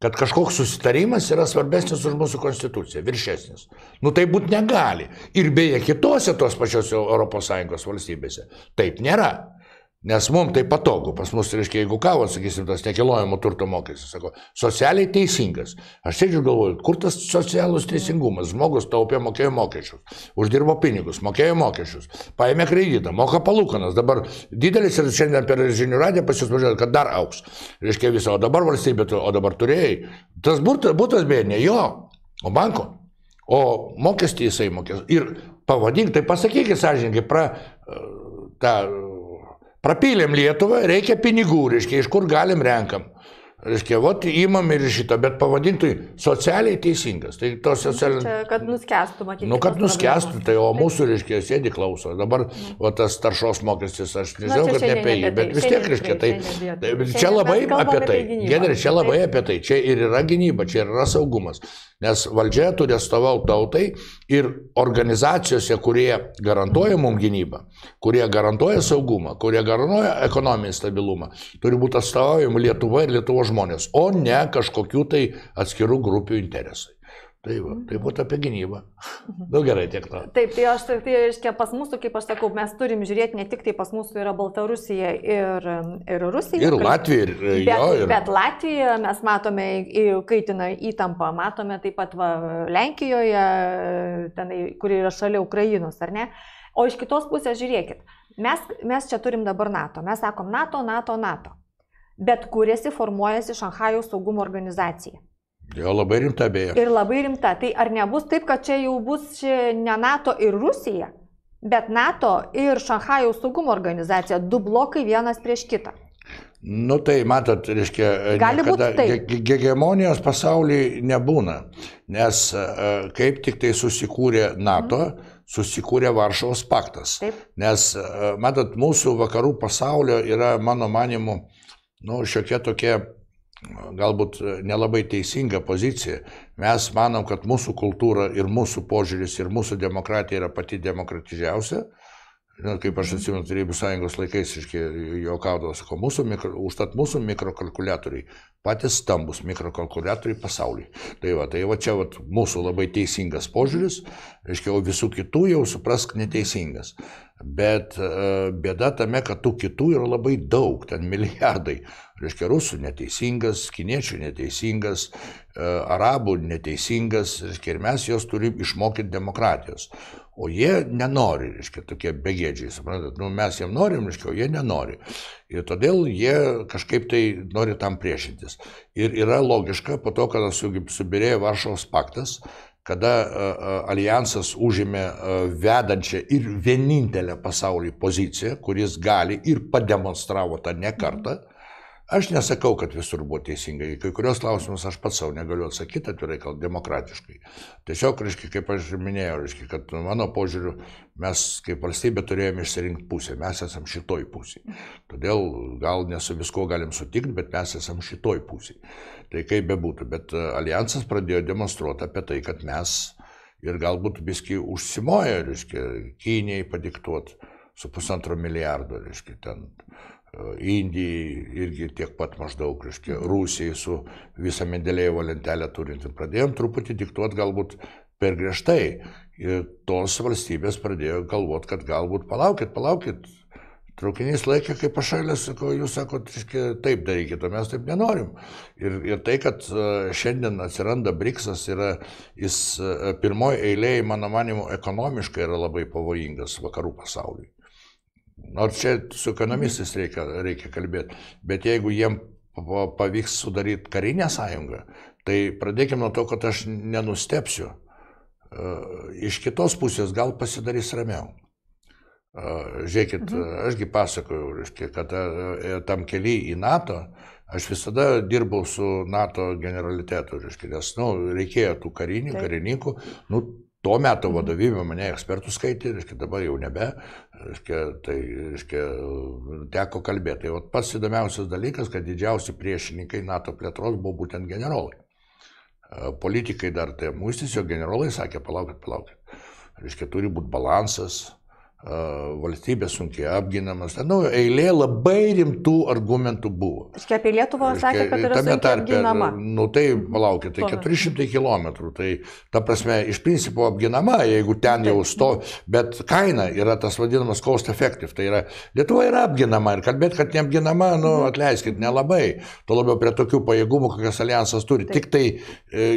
kad kažkoks susitarimas yra svarbesnis už mūsų konstituciją, viršesnis. Nu tai būti negali. Ir beje, kitose tos pačios ES valstybėse taip nėra. Nes mums tai patogu, pas mus, reiškia, jeigu kavo, sakysim, tas nekilnojamo turto mokestis, sako, socialiai teisingas. Aš sėdžiu galvoju, kur tas socialus teisingumas? Žmogus taupė, mokėjo mokesčius, uždirbo pinigus, mokėjo mokesčius, paėmė kreditą, moka palūkanas, dabar didelis ir šiandien per žinių radiją pas jūs važiuoja, kad dar auks. Reiškia visą, o dabar valstybė, o dabar turėjai. Tas būtas beje, ne jo, o banko. O mokestį jisai mokės. Ir pavadink, tai pasakykit sąžininkai, pra, tą Prapylėm Lietuvą, reikia pinigų, reiškia, iš kur galim renkam. Reiškia, vot įmam ir šitą, bet pavadintui socialiai teisingas. Tai to socialiai. Čia, kad nuskestų, matyti. Nu, kad nuskestų, tai o mūsų, reiškia, sėdi klauso. Dabar, mm. o tas taršos mokestis, aš nežinau, kad ne apie jį, bet vis tiek, reiškia, tai, tai čia labai apie tai. Gedri, čia labai apie tai. Čia ir yra gynyba, čia ir yra saugumas. Nes valdžia turi atstovauti tautai ir organizacijose, kurie garantuoja mums gynybą, kurie garantuoja saugumą, kurie garantuoja ekonominį stabilumą, turi būti atstovaujama Lietuva ir Lietuvos žmonės, o ne kažkokių tai atskirų grupių interesai. Tai, va, tai būtų apie gynybą. Na nu, gerai, tiek to. Taip, tai aš, tai reiškia, pas mūsų, kaip aš sakau, mes turim žiūrėti ne tik tai pas mūsų yra Baltarusija ir, ir Rusija. Ir Latvija, ir bet, jo. Ir... Bet Latvija mes matome, kaitina įtampą, matome taip pat va, Lenkijoje, tenai, kuri yra šalia Ukrainos, ar ne? O iš kitos pusės žiūrėkit, mes, mes čia turim dabar NATO, mes sakom NATO, NATO, NATO. Bet kuriasi formuojasi Šanhajaus saugumo organizacija. Jo labai rimta beje. Ir labai rimta. Tai ar nebus taip, kad čia jau bus ne NATO ir Rusija, bet NATO ir Šanhajaus saugumo organizacija, du blokai vienas prieš kitą? Nu tai matot, reiškia, Gali hegemonijos pasaulyje nebūna, nes e, kaip tik tai susikūrė NATO, mm. susikūrė Varšuvos paktas. Taip. Nes, e, matot, mūsų vakarų pasaulio yra, mano manimu, nu, šiokia tokia galbūt nelabai teisinga pozicija. Mes manom, kad mūsų kultūra ir mūsų požiūris ir mūsų demokratija yra pati demokratižiausia. Na, kaip aš atsimenu, Tarybų sąjungos laikais, iškai, jo kaudavo, sako, mūsų mikro, užtat mūsų mikrokalkuliatoriai, patys stambus mikrokalkuliatoriai pasaulyje. Tai va, tai va čia va, mūsų labai teisingas požiūris, reiškia, o visų kitų jau suprask neteisingas. Bet uh, bėda tame, kad tų kitų yra labai daug, ten milijardai. Reiškia, rusų neteisingas, kiniečių neteisingas, uh, arabų neteisingas, reiškia, ir mes juos turim išmokyti demokratijos. O jie nenori, reiškia, tokie begėdžiai, suprantat, nu, mes jiem norim, reiškia, o jie nenori. Ir todėl jie kažkaip tai nori tam priešintis. Ir yra logiška, po to, kada subirėjo Varšuvos paktas, kada alijansas užėmė vedančią ir vienintelę pasaulyje poziciją, kuris gali ir pademonstravo tą ne kartą, Aš nesakau, kad visur buvo teisingai. Kai kurios klausimus aš pats savo negaliu atsakyti, atvirai kalbant, demokratiškai. Tiesiog, reiškia, kaip aš minėjau, reiškia, kad mano požiūriu mes kaip valstybė turėjome išsirinkti pusę. Mes esam šitoj pusėje. Todėl gal ne su visko galim sutikti, bet mes esam šitoj pusėje. Tai kaip bebūtų. Bet e, alijansas pradėjo demonstruoti apie tai, kad mes ir galbūt viski užsimoja, reiškia, Kinijai padiktuoti su pusantro milijardo, reiškia, ten Indijai irgi tiek pat maždaug, reiškia, Rusijai su visą Mendelėjevo lentelę turinti. Pradėjom truputį diktuoti galbūt per griežtai. Ir tos valstybės pradėjo galvoti, kad galbūt palaukit, palaukit. Traukinys laikė kaip pašalės, sako, jūs sakote, taip darykit, o mes taip nenorim. Ir, ir tai, kad šiandien atsiranda Briksas, yra, jis pirmoji eilėje, mano manimu, ekonomiškai yra labai pavojingas vakarų pasauliui. Nors čia su ekonomistais reikia, reikia kalbėti, bet jeigu jiem pavyks sudaryti karinę sąjungą, tai pradėkime nuo to, kad aš nenustepsiu. E, iš kitos pusės gal pasidarys ramiau. E, žiūrėkit, mhm. ašgi pasakoju, kad e, tam keli į NATO, aš visada dirbau su NATO generalitetu, nes nu, reikėjo tų karinių, Taip. karininkų, nu, Tuo metu vadovybė mane ekspertų skaitė, reiškia, dabar jau nebe, reiškia, tai reiškia, teko kalbėti. Tai pats įdomiausias dalykas, kad didžiausi priešininkai NATO plėtros buvo būtent generolai. Politikai dar tai muistis, jo generolai sakė, palaukit, palaukit. Reiškia, turi būti balansas, valstybė sunkiai apginamas. Nu, eilė labai rimtų argumentų buvo. Iškia apie Lietuvą sakė, kad yra sunkiai tarpe, apginama. Nu tai, palaukit, tai 400 km. Tai ta prasme, iš principo apginama, jeigu ten jau sto, bet kaina yra tas vadinamas cost effective. Tai yra, Lietuva yra apginama ir kalbėti, kad neapginama, nu, mhm. atleiskit, nelabai. Tuo labiau prie tokių pajėgumų, kokias alijansas turi. Taip. Tik tai e,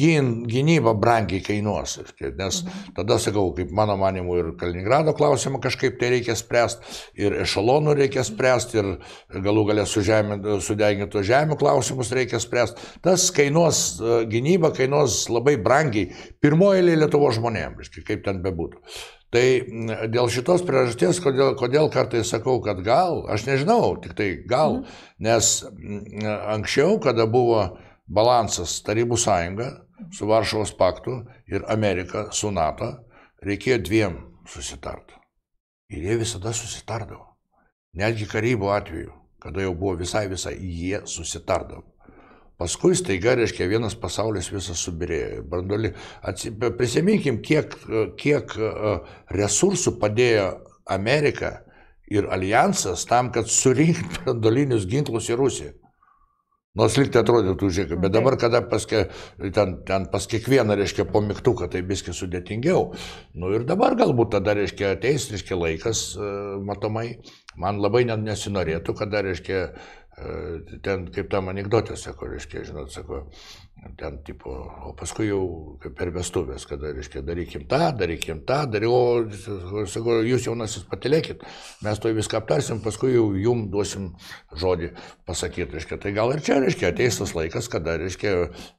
gyn, gynyba brangiai kainuos. Nes mhm. tada sakau, kaip mano manimu ir Kaliningradas Kaliningrado klausimą kažkaip tai reikia spręsti, ir ešalonų reikia spręsti, ir galų galę su žemė, sudegintų žemių klausimus reikia spręsti. Tas kainuos e, gynyba, kainuos labai brangiai, pirmoji Lietuvo žmonėms, kaip ten bebūtų. Tai dėl šitos priežasties, kodėl, kodėl kartais sakau, kad gal, aš nežinau, tik tai gal, mhm. nes anksčiau, kada buvo balansas Tarybų sąjunga su Varšuvos paktu ir Amerika su NATO, reikėjo dviem susitartų. Ir jie visada susitardavo. Netgi karybų atveju, kada jau buvo visai visai, jie susitardavo. Paskui staiga, reiškia, vienas pasaulis visas subirėjo. Brandoli, atsip, prisiminkim, kiek, kiek resursų padėjo Amerika ir alijansas tam, kad surinktų brandolinius ginklus į Rusiją. Nors liktai atrodytų, žiūrėk, bet dabar, kada pas, ten, ten pas kiekvieną, reiškia, po mygtuką, tai biski sudėtingiau. Nu ir dabar galbūt tada, reiškia, ateis, reiškia, laikas, e, matomai, man labai net nesinorėtų, kada, reiškia, ten kaip tam anegdotė, sako, reiškia, žinot, sako, ten tipo, o paskui jau per vestuvės, kada, reiškia, darykim tą, darykim tą, daryk, o, sakau, jūs jaunasis patilėkit, mes to viską aptarsim, paskui jau jum duosim žodį pasakyti, reiškia, tai gal ir čia, reiškia, ateis tas laikas, kada, reiškia,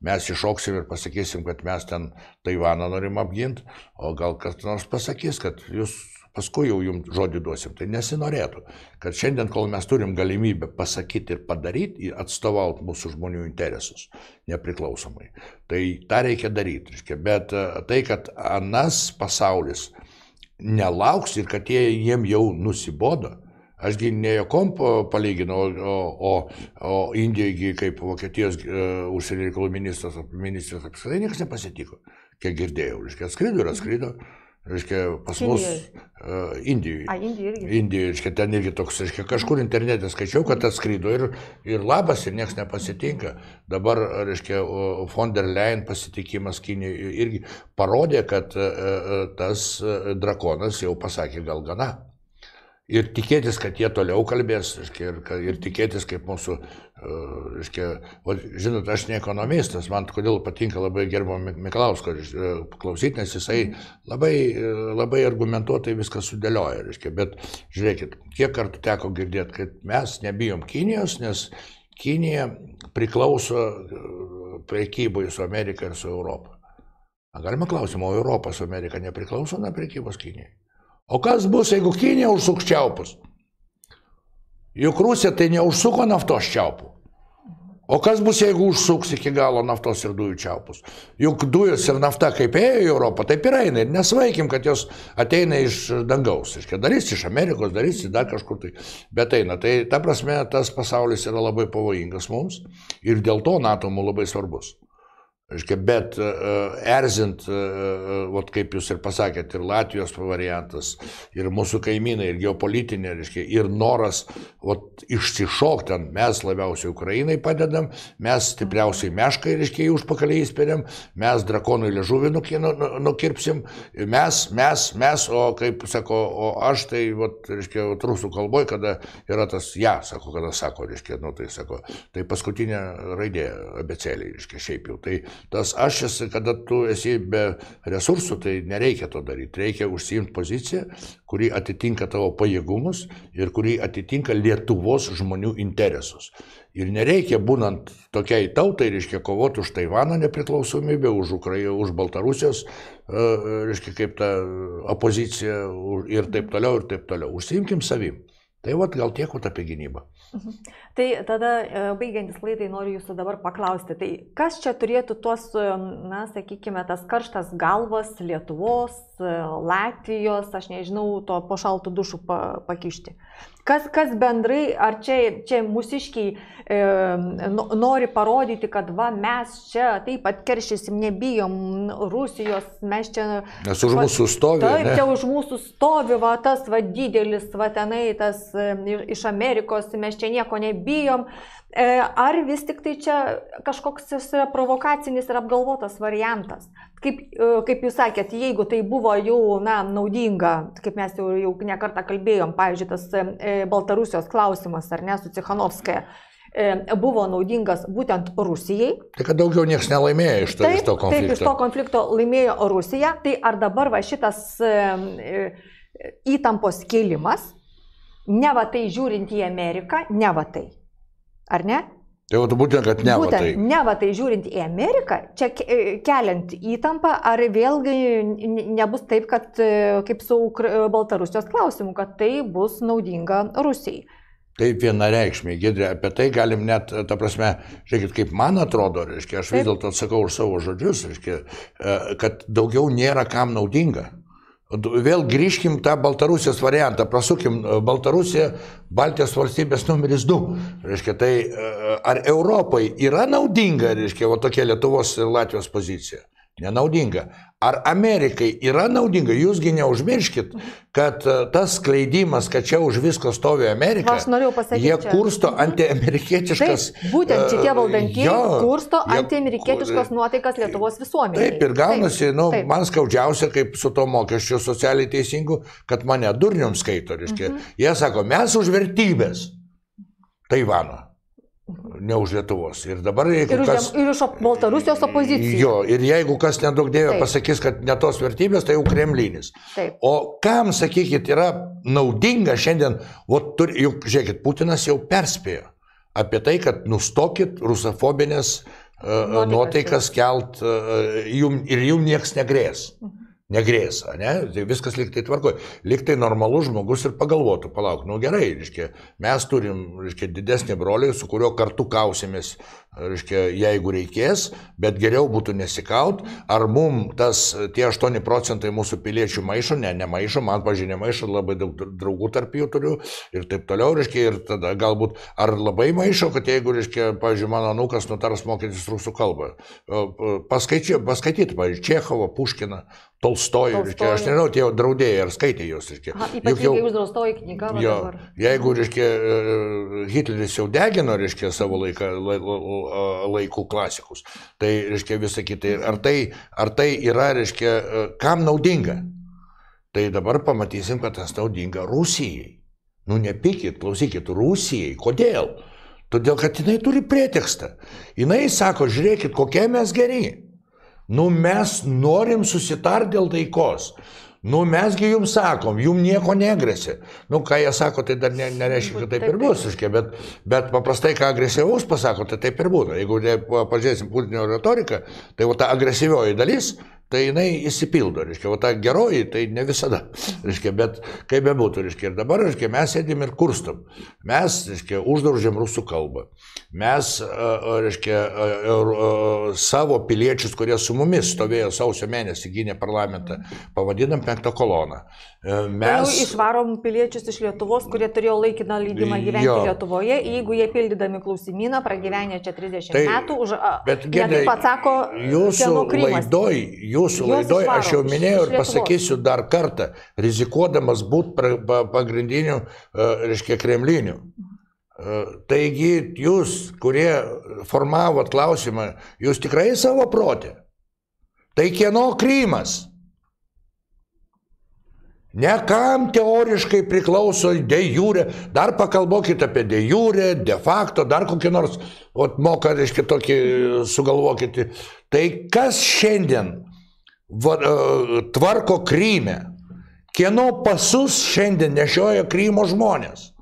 mes iššoksim ir pasakysim, kad mes ten Taivaną norim apginti, o gal kas nors pasakys, kad jūs paskui jau jums žodį duosim. Tai nesinorėtų, kad šiandien, kol mes turim galimybę pasakyti ir padaryti, atstovauti mūsų žmonių interesus nepriklausomai. Tai tą reikia daryti. Bet e, tai, kad anas pasaulis nelauks ir kad jie jiem jau nusibodo, Ašgi ne jokom palyginau, o, o, o Indijoje kaip Vokietijos uh, užsienio reikalų ministras, ministras apskritai niekas nepasitiko, kiek girdėjau. Reiškia, atskrido ir atskrido. Reiškia, pas mus uh, Indijoje. A, Indijoje irgi. Indijoje, reiškia, ten irgi toks, reiškia, kažkur internete skaičiau, kad atskrydo ir, ir labas, ir niekas nepasitinka. Dabar, reiškia, von der Leyen pasitikimas Kinijoje irgi parodė, kad uh, tas drakonas jau pasakė gal gana. Ir tikėtis, kad jie toliau kalbės, ir, ir tikėtis, kaip mūsų, reiškia, o, žinot, aš ne ekonomistas, man kodėl patinka labai gerbo Miklausko klausyti, nes jisai labai, labai argumentuotai viską sudėlioja, reiškia, bet žiūrėkit, kiek kartų teko girdėti, kad mes nebijom Kinijos, nes Kinija priklauso prekyboje su Amerika ir su Europa. Galima klausimą, o Europa su Amerika nepriklauso nuo prekybos Kinijai? O kas bus, jeigu Kinija užsuks čiaupus? Juk Rusija tai neužsuko naftos čiaupų. O kas bus, jeigu užsuks iki galo naftos ir dujų čiaupus? Juk dujos ir nafta kaip ėjo į Europą, taip ir eina. Ir nesvaikim, kad jos ateina iš dangaus. Iškia, darys iš Amerikos, darys į dar kažkur tai. Bet eina. Tai ta prasme, tas pasaulis yra labai pavojingas mums. Ir dėl to NATO mums labai svarbus. Bet uh, erzint, uh, vat, kaip jūs ir pasakėt, ir Latvijos variantas, ir mūsų kaimynai, ir geopolitinė, aiškia, ir noras vat, išsišokti ten, mes labiausiai Ukrainai padedam, mes stipriausiai meškai, aiškia, užpakalį įspėdėm, mes drakonui liežuvį nukirpsim, mes, mes, mes, o kaip sako, o aš tai, vat, aiškia, vat, rusų kalboje, kada yra tas ja, sako, kada sako, aiškia, nu tai sako, tai paskutinė raidė abecėlė, aiškia, šiaip jau. Tai, tas aš esu, kada tu esi be resursų, tai nereikia to daryti. Reikia užsiimti poziciją, kuri atitinka tavo pajėgumus ir kuri atitinka Lietuvos žmonių interesus. Ir nereikia, būnant tokiai tautai, reiškia, kovoti už Taivano nepriklausomybę, už Ukrainą, už Baltarusijos, e, reiškia, kaip ta opozicija ir taip toliau, ir taip toliau. Užsiimkim savim. Tai vad gal tiek apie gynybą. Mhm. Tai tada, e, baigiantis laidai, noriu jūsų dabar paklausti, tai kas čia turėtų tuos, e, na, sakykime, tas karštas galvas Lietuvos, e, Latvijos, aš nežinau, to po šaltų dušų pa, pakišti? Kas, kas bendrai, ar čia, čia mūsiškiai e, nori parodyti, kad va, mes čia taip atkeršysim, nebijom Rusijos, mes čia... Nes už mūsų stovi. Taip, čia už mūsų stovi, va, tas va, didelis, va, tenai, tas iš Amerikos, mes čia nieko nebijom. E, ar vis tik tai čia kažkoks yra provokacinis ir apgalvotas variantas? Kaip, e, kaip jūs sakėt, jeigu tai buvo jau na, naudinga, kaip mes jau, jau nekartą kalbėjom, pavyzdžiui, tas e, Baltarusijos klausimas, ar ne, su Cichanovskaja, buvo naudingas būtent Rusijai. Tai kad daugiau niekas nelaimėjo iš to, taip, iš to konflikto. Taip, iš to konflikto laimėjo Rusija. Tai ar dabar va šitas įtampos kėlimas, ne va tai žiūrint į Ameriką, ne va tai. Ar ne? Tai jau būtent, kad ne va tai. Ne va tai žiūrint į Ameriką, čia e, keliant įtampą, ar vėlgi nebus taip, kad e, kaip su Baltarusijos klausimu, kad tai bus naudinga Rusijai. Taip vienareikšmiai, Gedrė, apie tai galim net, ta prasme, žiūrėkit, kaip man atrodo, reiškia, aš vis dėlto atsakau už savo žodžius, reiškia, e, kad daugiau nėra kam naudinga. Vėl grįžkim tą Baltarusijos variantą, prasukim Baltarusiją, Baltijos valstybės numeris 2. Reiškia, tai e, ar Europai yra naudinga, reiškia, va tokia Lietuvos ir Latvijos pozicija? Nenaudinga. Ar Amerikai yra naudinga? Jūsgi neužmirškit, kad e, tas skleidimas, kad čia už visko stovi Amerika, pasakyti, jie kursto antiamerikietiškas. Taip, būtent šitie e, valdantieji kursto antiamerikietiškas nuotaikas Lietuvos visuomenėje. Taip, ir gaunasi, taip, nu, taip. man skaudžiausia, kaip su to mokesčiu socialiai teisingu, kad mane durnium skaito, reiškia. Mhm. Jie sako, mes už vertybės Taivano ne už Lietuvos. Ir dabar jeigu ir, kas... Ir iš Baltarusijos opozicijos. Jo, ir jeigu kas nedaug dėvė pasakys, kad ne tos vertybės, tai jau kremlinis. Taip. O kam, sakykit, yra naudinga šiandien, o turi, juk, žiūrėkit, Putinas jau perspėjo apie tai, kad nustokit rusofobinės uh, nuotaikas kelt uh, jum, ir jum nieks negrės. Mhm negrėsa, ne? Tai viskas liktai tvarkoja. Liktai normalus žmogus ir pagalvotų, palauk, nu gerai, reiškia, mes turim, reiškia, didesnį brolį, su kuriuo kartu kausimės reiškia, jeigu reikės, bet geriau būtų nesikaut, ar mum tas tie 8 procentai mūsų piliečių maišo, ne, nemaišo, man pažinė maišo, labai daug draugų tarp jų turiu ir taip toliau, reiškia, ir tada galbūt ar labai maišo, kad jeigu, reiškia, pavyzdžiui, mano nukas nutars mokytis rusų kalbą, paskaityti, pavyzdžiui, Čechovo, Puškiną, Tolstojų, reiškia, aš nežinau, tie draudėjai ar skaitė juos, reiškia. Ypatingai jau, uždraustoji knyga. Jo, dabar. jeigu, reiškia, Hitleris jau degino, reiškia, savo laiką, laikų klasikus, tai, reiškia, visą kitą, ar tai, ar tai yra, reiškia, kam naudinga? Tai dabar pamatysim, kad tas naudinga Rusijai. Nu, nepykit, klausykit, Rusijai. Kodėl? Todėl, kad jinai turi pretekstą. Jinai sako, žiūrėkit, kokie mes geri. Nu mes norim susitar dėl taikos. Nu mesgi jums sakom, jums nieko negresia. Nu ką jie sako, tai dar ne, nereiškia, kad taip ir bus, iškia, bet, bet paprastai ką agresyvaus pasako, tai taip ir būna. Jeigu pažiūrėsim Putino retoriką, tai va ta agresyvioji dalis tai jinai įsipildo, reiškia, o ta geroji, tai ne visada, [LAUGHS] reiškia, bet kaip bebūtų, reiškia, ir dabar, reiškia, mes sėdim ir kurstom, mes, reiškia, uždraudžiam rusų kalbą, mes, reiškia, savo piliečius, kurie su mumis stovėjo sausio mėnesį, gynė parlamentą, pavadinam penktą koloną. Mes Toliau išvarom piliečius iš Lietuvos, kurie turėjo laikiną leidimą gyventi jo. Lietuvoje, jeigu jie pildydami klausimyną, pragyvenę čia 30 tai, metų, už, bet, gedai, taip atsako, jūsų laidoj, jūsų laidoj, aš jau minėjau ir pasakysiu dar kartą, rizikuodamas būti pagrindiniu, e, reiškia, kremliniu. E, taigi jūs, kurie formavot klausimą, jūs tikrai savo protė. Tai kieno Krymas? Ne kam teoriškai priklauso de jure, dar pakalbokit apie de jure, de facto, dar kokį nors, o moka, reiškia, tokį sugalvokit. Tai kas šiandien va, e, tvarko Kryme, kieno pasus šiandien nešioja Krymo žmonės,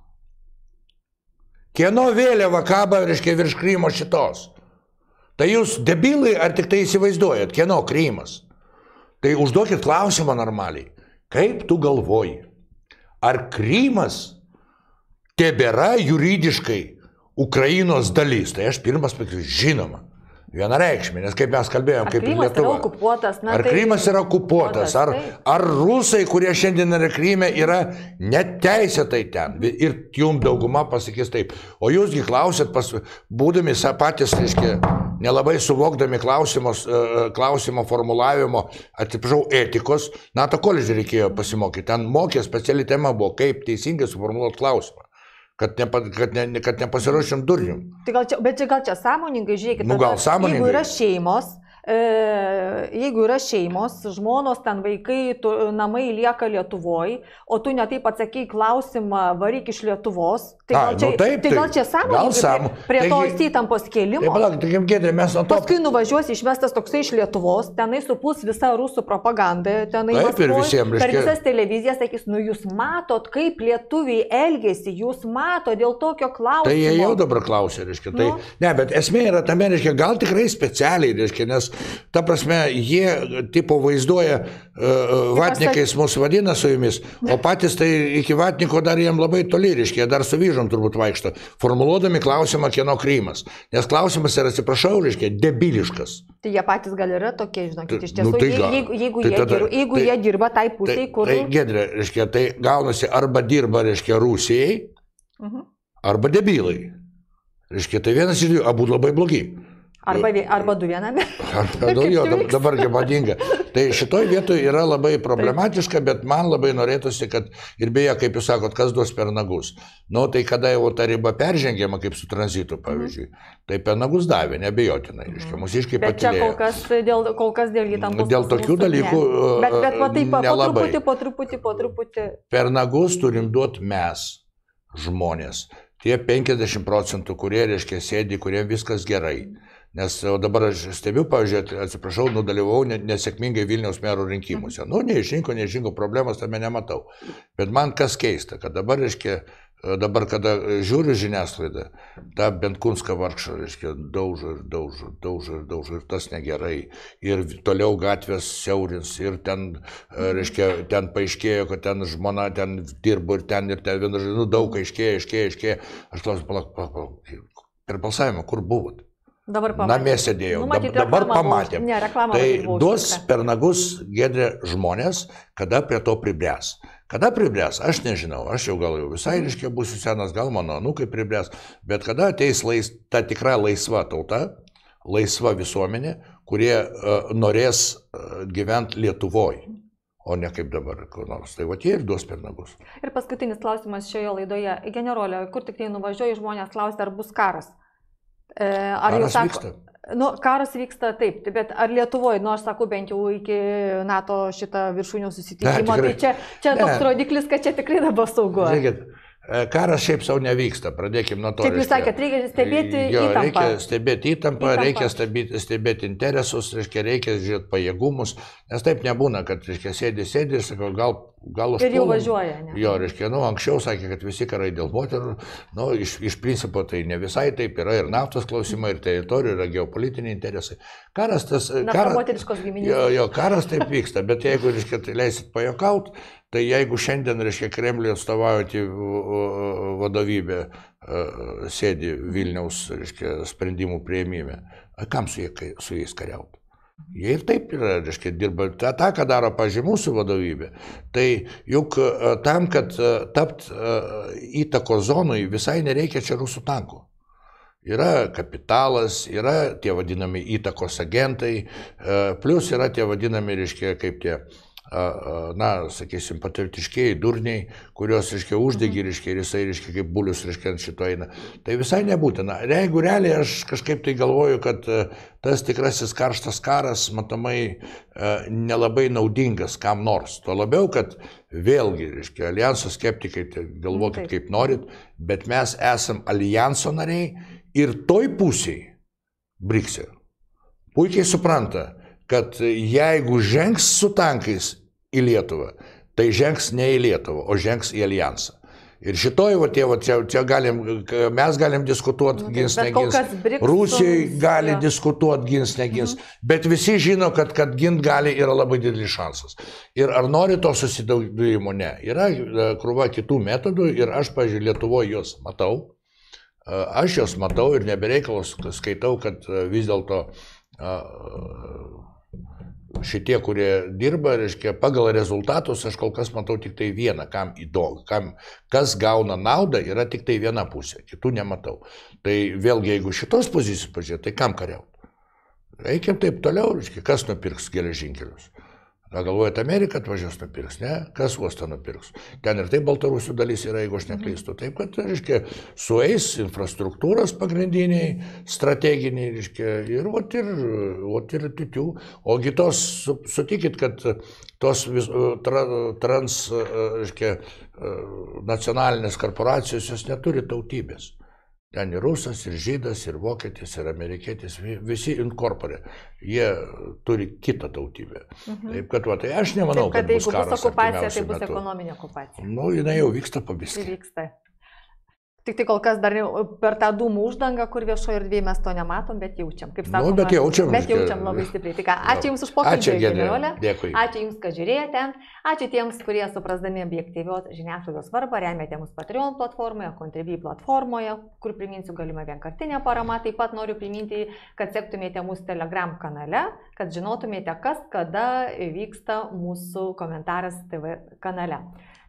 kieno vėliava kaba, reiškia, virš Krymo šitos. Tai jūs debilai ar tik tai įsivaizduojat, kieno Krymas? Tai užduokit klausimą normaliai. Kaip tu galvoji, ar Krymas tebėra juridiškai Ukrainos dalis? Tai aš pirmas pasakysiu, žinoma. Vienareikšmė, nes kaip mes kalbėjom, kaip ir Lietuva. Okupuotas, na, ar tai... Krymas yra okupuotas, ar, ar rusai, kurie šiandien yra Kryme, yra neteisėtai ten. Ir jum dauguma pasakys taip. O jūsgi klausėt, pas, būdami patys, reiškia, nelabai suvokdami klausimos, e, e, klausimo formulavimo, atsiprašau, etikos, NATO koledžiui reikėjo pasimokyti. Ten mokė speciali tema buvo, kaip teisingai suformuoluoti klausimą kad, nepa, kad, ne, kad nepasiruošim durnium. Tai gal čia, bet čia gal čia sąmoningai, žiūrėkit, nu, gal sąmoningai. Jeigu yra šeimos, jeigu yra šeimos, žmonos, ten vaikai, tu, namai lieka Lietuvoje, o tu netaip atsakai klausimą, varyk iš Lietuvos, tai gal čia, A, nu taip, tai gal čia sąmoningai sam... prie, prie tos įtampos kėlimo. Taip, palauk, tai kaip gėdė, mes nuo to. Paskui nuvažiuos išvestas toksai iš Lietuvos, tenai supuls visa rusų propaganda, tenai taip, Maskvoj, visiems, per visas televizijas sakys, nu jūs matot, kaip lietuviai elgesi, jūs matot dėl tokio klausimo. Tai jie jau dabar klausia, reiškia. Tai, nu? Ne, bet esmė yra tame, reiškia, gal tikrai specialiai, reiškia, nes ta prasme, jie tipo vaizduoja, uh, vatnikais mus vadina su jumis, o patys tai iki vatniko dar jiem labai toli, reiškia, dar su vyžom turbūt vaikšto, formuluodami klausimą, kieno Krymas. Nes klausimas yra, atsiprašau, reiškia, debiliškas. Tai jie patys gal yra tokie, žinokit, iš tiesų, nu, tai gal, jeigu, jeigu, tai jie, tada, dirba, jeigu tai, jie dirba tai pusėje, tai, kur... Tai, gedrė, reiškia, tai gaunasi arba dirba, reiškia, Rusijai, uh mhm. -huh. arba debilai. Reiškia, tai vienas iš jų, abu labai blogi. Arba, arba du viename. [LAUGHS] Arba du, jo, dabar kaip madinga. Tai šitoj vietoje yra labai problematiška, bet man labai norėtųsi, kad ir beje, kaip jūs sakot, kas duos per nagus. Nu, tai kada jau ta riba peržengiama, kaip su tranzitu, pavyzdžiui, mm. tai per nagus davė, nebejotinai. Reiškia, mūsiškai bet čia kol kas dėl, kol kas dėl įtampos. Dėl tokių dalykų. Ne. Bet, bet va, taip, po truputį, po truputį, po truputį. Per nagus turim duoti mes, žmonės. Tie 50 procentų, kurie, reiškia, sėdi, kuriems viskas gerai. Mm Nes dabar aš stebiu, pavyzdžiui, atsiprašau, nudalyvau nesėkmingai Vilniaus merų rinkimuose. Nu, neišrinko, neišrinko, problemos tame nematau. Bet man kas keista, kad dabar, reiškia, dabar, kada žiūriu žiniasklaidą, tą Benkunską vargšą, reiškia, daužo ir daužo, daužo ir daužo ir tas negerai. Ir toliau gatvės siaurins ir ten, reiškia, ten paaiškėjo, kad ten žmona ten dirbo ir ten ir ten vienu žodžiu, nu, daug aiškėjo, aiškėjo, aiškėjo. Aš klausiu, palauk, palauk, palauk, per balsavimą kur buvot? Dabar pamatėm. Namie sėdėjau. Nu, matyt, dabar pamatėm. Ne, reklamą. Tai duos per nagus gedrė žmonės, kada prie to pribręs. Kada pribręs, aš nežinau, aš jau gal jau visai reiškia būsiu senas, gal mano anūkai pribręs, bet kada ateis lais, ta tikra laisva tauta, laisva visuomenė, kurie uh, norės uh, gyventi Lietuvoje o ne kaip dabar kur nors. Tai va tie ir duos per nagus. Ir paskutinis klausimas šioje laidoje. Generolė, kur tik tai nuvažiuoju, žmonės klausia, ar bus karas. E, ar karas jau sako, vyksta? Nu, karas vyksta taip, bet ar Lietuvoje, nu aš sakau, bent jau iki NATO šitą viršūnių susitikimo, ne, tai čia, čia ne. toks rodiklis, kad čia tikrai dabar saugu. Žiūrėkit, E, karas šiaip savo nevyksta, pradėkime nuo to. Kaip jūs sakėte, reikia stebėti jo, įtampą. Reikia stebėti įtampą, įtampą. reikia stebėti, stebėti interesus, reiškia, reikia žiūrėti pajėgumus, nes taip nebūna, kad, reiškia, sėdi, sėdi ir sakau, gal, gal už... Ir jau važiuoja, ne? Jo, reiškia, nu, anksčiau sakė, kad visi karai dėl moterų, nu, iš, iš principo tai ne visai taip, yra ir naftos klausimai, ir teritorijų, yra geopolitiniai interesai. Karas tas... Na, karas, moteriškos giminės. Jo, jo, karas taip vyksta, bet jeigu, reiškia, tai leisit pajokauti, Tai jeigu šiandien, reiškia, Kremliui atstovaujantį vadovybę sėdi Vilniaus, reiškia, sprendimų prieimime, kam su, jie, su jais kariauti? Jie ir taip yra, reiškia, dirba tą, tą ką daro, pažiūrėjau, mūsų vadovybė. Tai juk tam, kad tapt įtako zonui, visai nereikia čia rusų tankų. Yra kapitalas, yra tie vadinami įtakos agentai, plus yra tie vadinami, reiškia, kaip tie na, sakysim, patriotiškiai, durniai, kurios, reiškia, uždegi, mhm. reiškia, ir jisai, reiškia, kaip bulius, reiškia, ant šito eina. Tai visai nebūtina. Jeigu realiai aš kažkaip tai galvoju, kad tas tikrasis karštas karas, matomai, nelabai naudingas kam nors. Tuo labiau, kad vėlgi, reiškia, alijanso skeptikai, tai galvokit kaip norit, bet mes esam alijanso nariai ir toj pusiai, Briksė, puikiai supranta, kad jeigu žengs su tankais į Lietuvą, tai žengs ne į Lietuvą, o žengs į alijansą. Ir šitoj, va, tie, va, čia, čia galim, mes galim diskutuoti, nu, gins, negins. Rusijai gali ja. diskutuoti, gins, negins. Mhm. Bet visi žino, kad, kad gint gali yra labai didelis šansas. Ir ar nori to susidaudėjimo? Ne. Yra e, krūva kitų metodų ir aš, pažiūrėjau, Lietuvoje juos matau. E, aš juos matau ir nebereikalos skaitau, kad e, vis dėlto šitie, kurie dirba, reiškia, pagal rezultatus aš kol kas matau tik tai vieną, kam įdomu, kam, kas gauna naudą, yra tik tai viena pusė, kitų nematau. Tai vėlgi, jeigu šitos pozicijos pažiūrėti, tai kam kariauti? Reikia taip toliau, reiškia, kas nupirks geležinkelius. Na, galvojate, Amerika atvažiuos nupirks, ne? Kas uostą nupirks? Ten ir taip Baltarusių dalis yra, jeigu aš neklystu. Taip, kad, reiškia, sueis infrastruktūros pagrindiniai, strateginiai, reiškia, ir ot ir, ot ir tikiu. Ogi tos, sutikit, kad tos vis, tra, trans, reiškia, nacionalinės korporacijos, jos neturi tautybės. Ten ir rusas, ir žydas, ir vokietis, ir amerikietis, visi inkorporė. Jie turi kitą tautybę. Mhm. Taip kad, va, tai aš nemanau, Taip, kad, kad jeigu bus okupacija, tai bus metu. ekonominė okupacija. Nu, jinai jau vyksta pabiskį. Vyksta. Tik tai kol kas dar per tą dūmų uždangą, kur viešoje erdvėje mes to nematom, bet jaučiam. Kaip sakoma, nu, bet jaučiam. Bet jaučiam labai stipriai. Ką, ačiū Jums už pokalbį, generolė. Dėkui. Ačiū Jums, kad žiūrėjote. Ačiū tiems, kurie suprasdami objektyvios žiniasklaidos svarbą remėte mus Patreon platformoje, Contribui platformoje, kur priminsiu galima vienkartinė parama. Taip pat noriu priminti, kad sektumėte mūsų Telegram kanale, kad žinotumėte, kas kada vyksta mūsų komentaras TV kanale.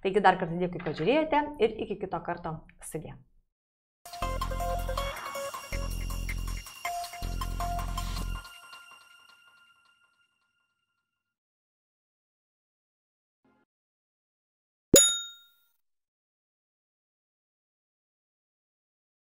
Taigi dar kartą dėkui, kad žiūrėjote ir iki kito karto sudė.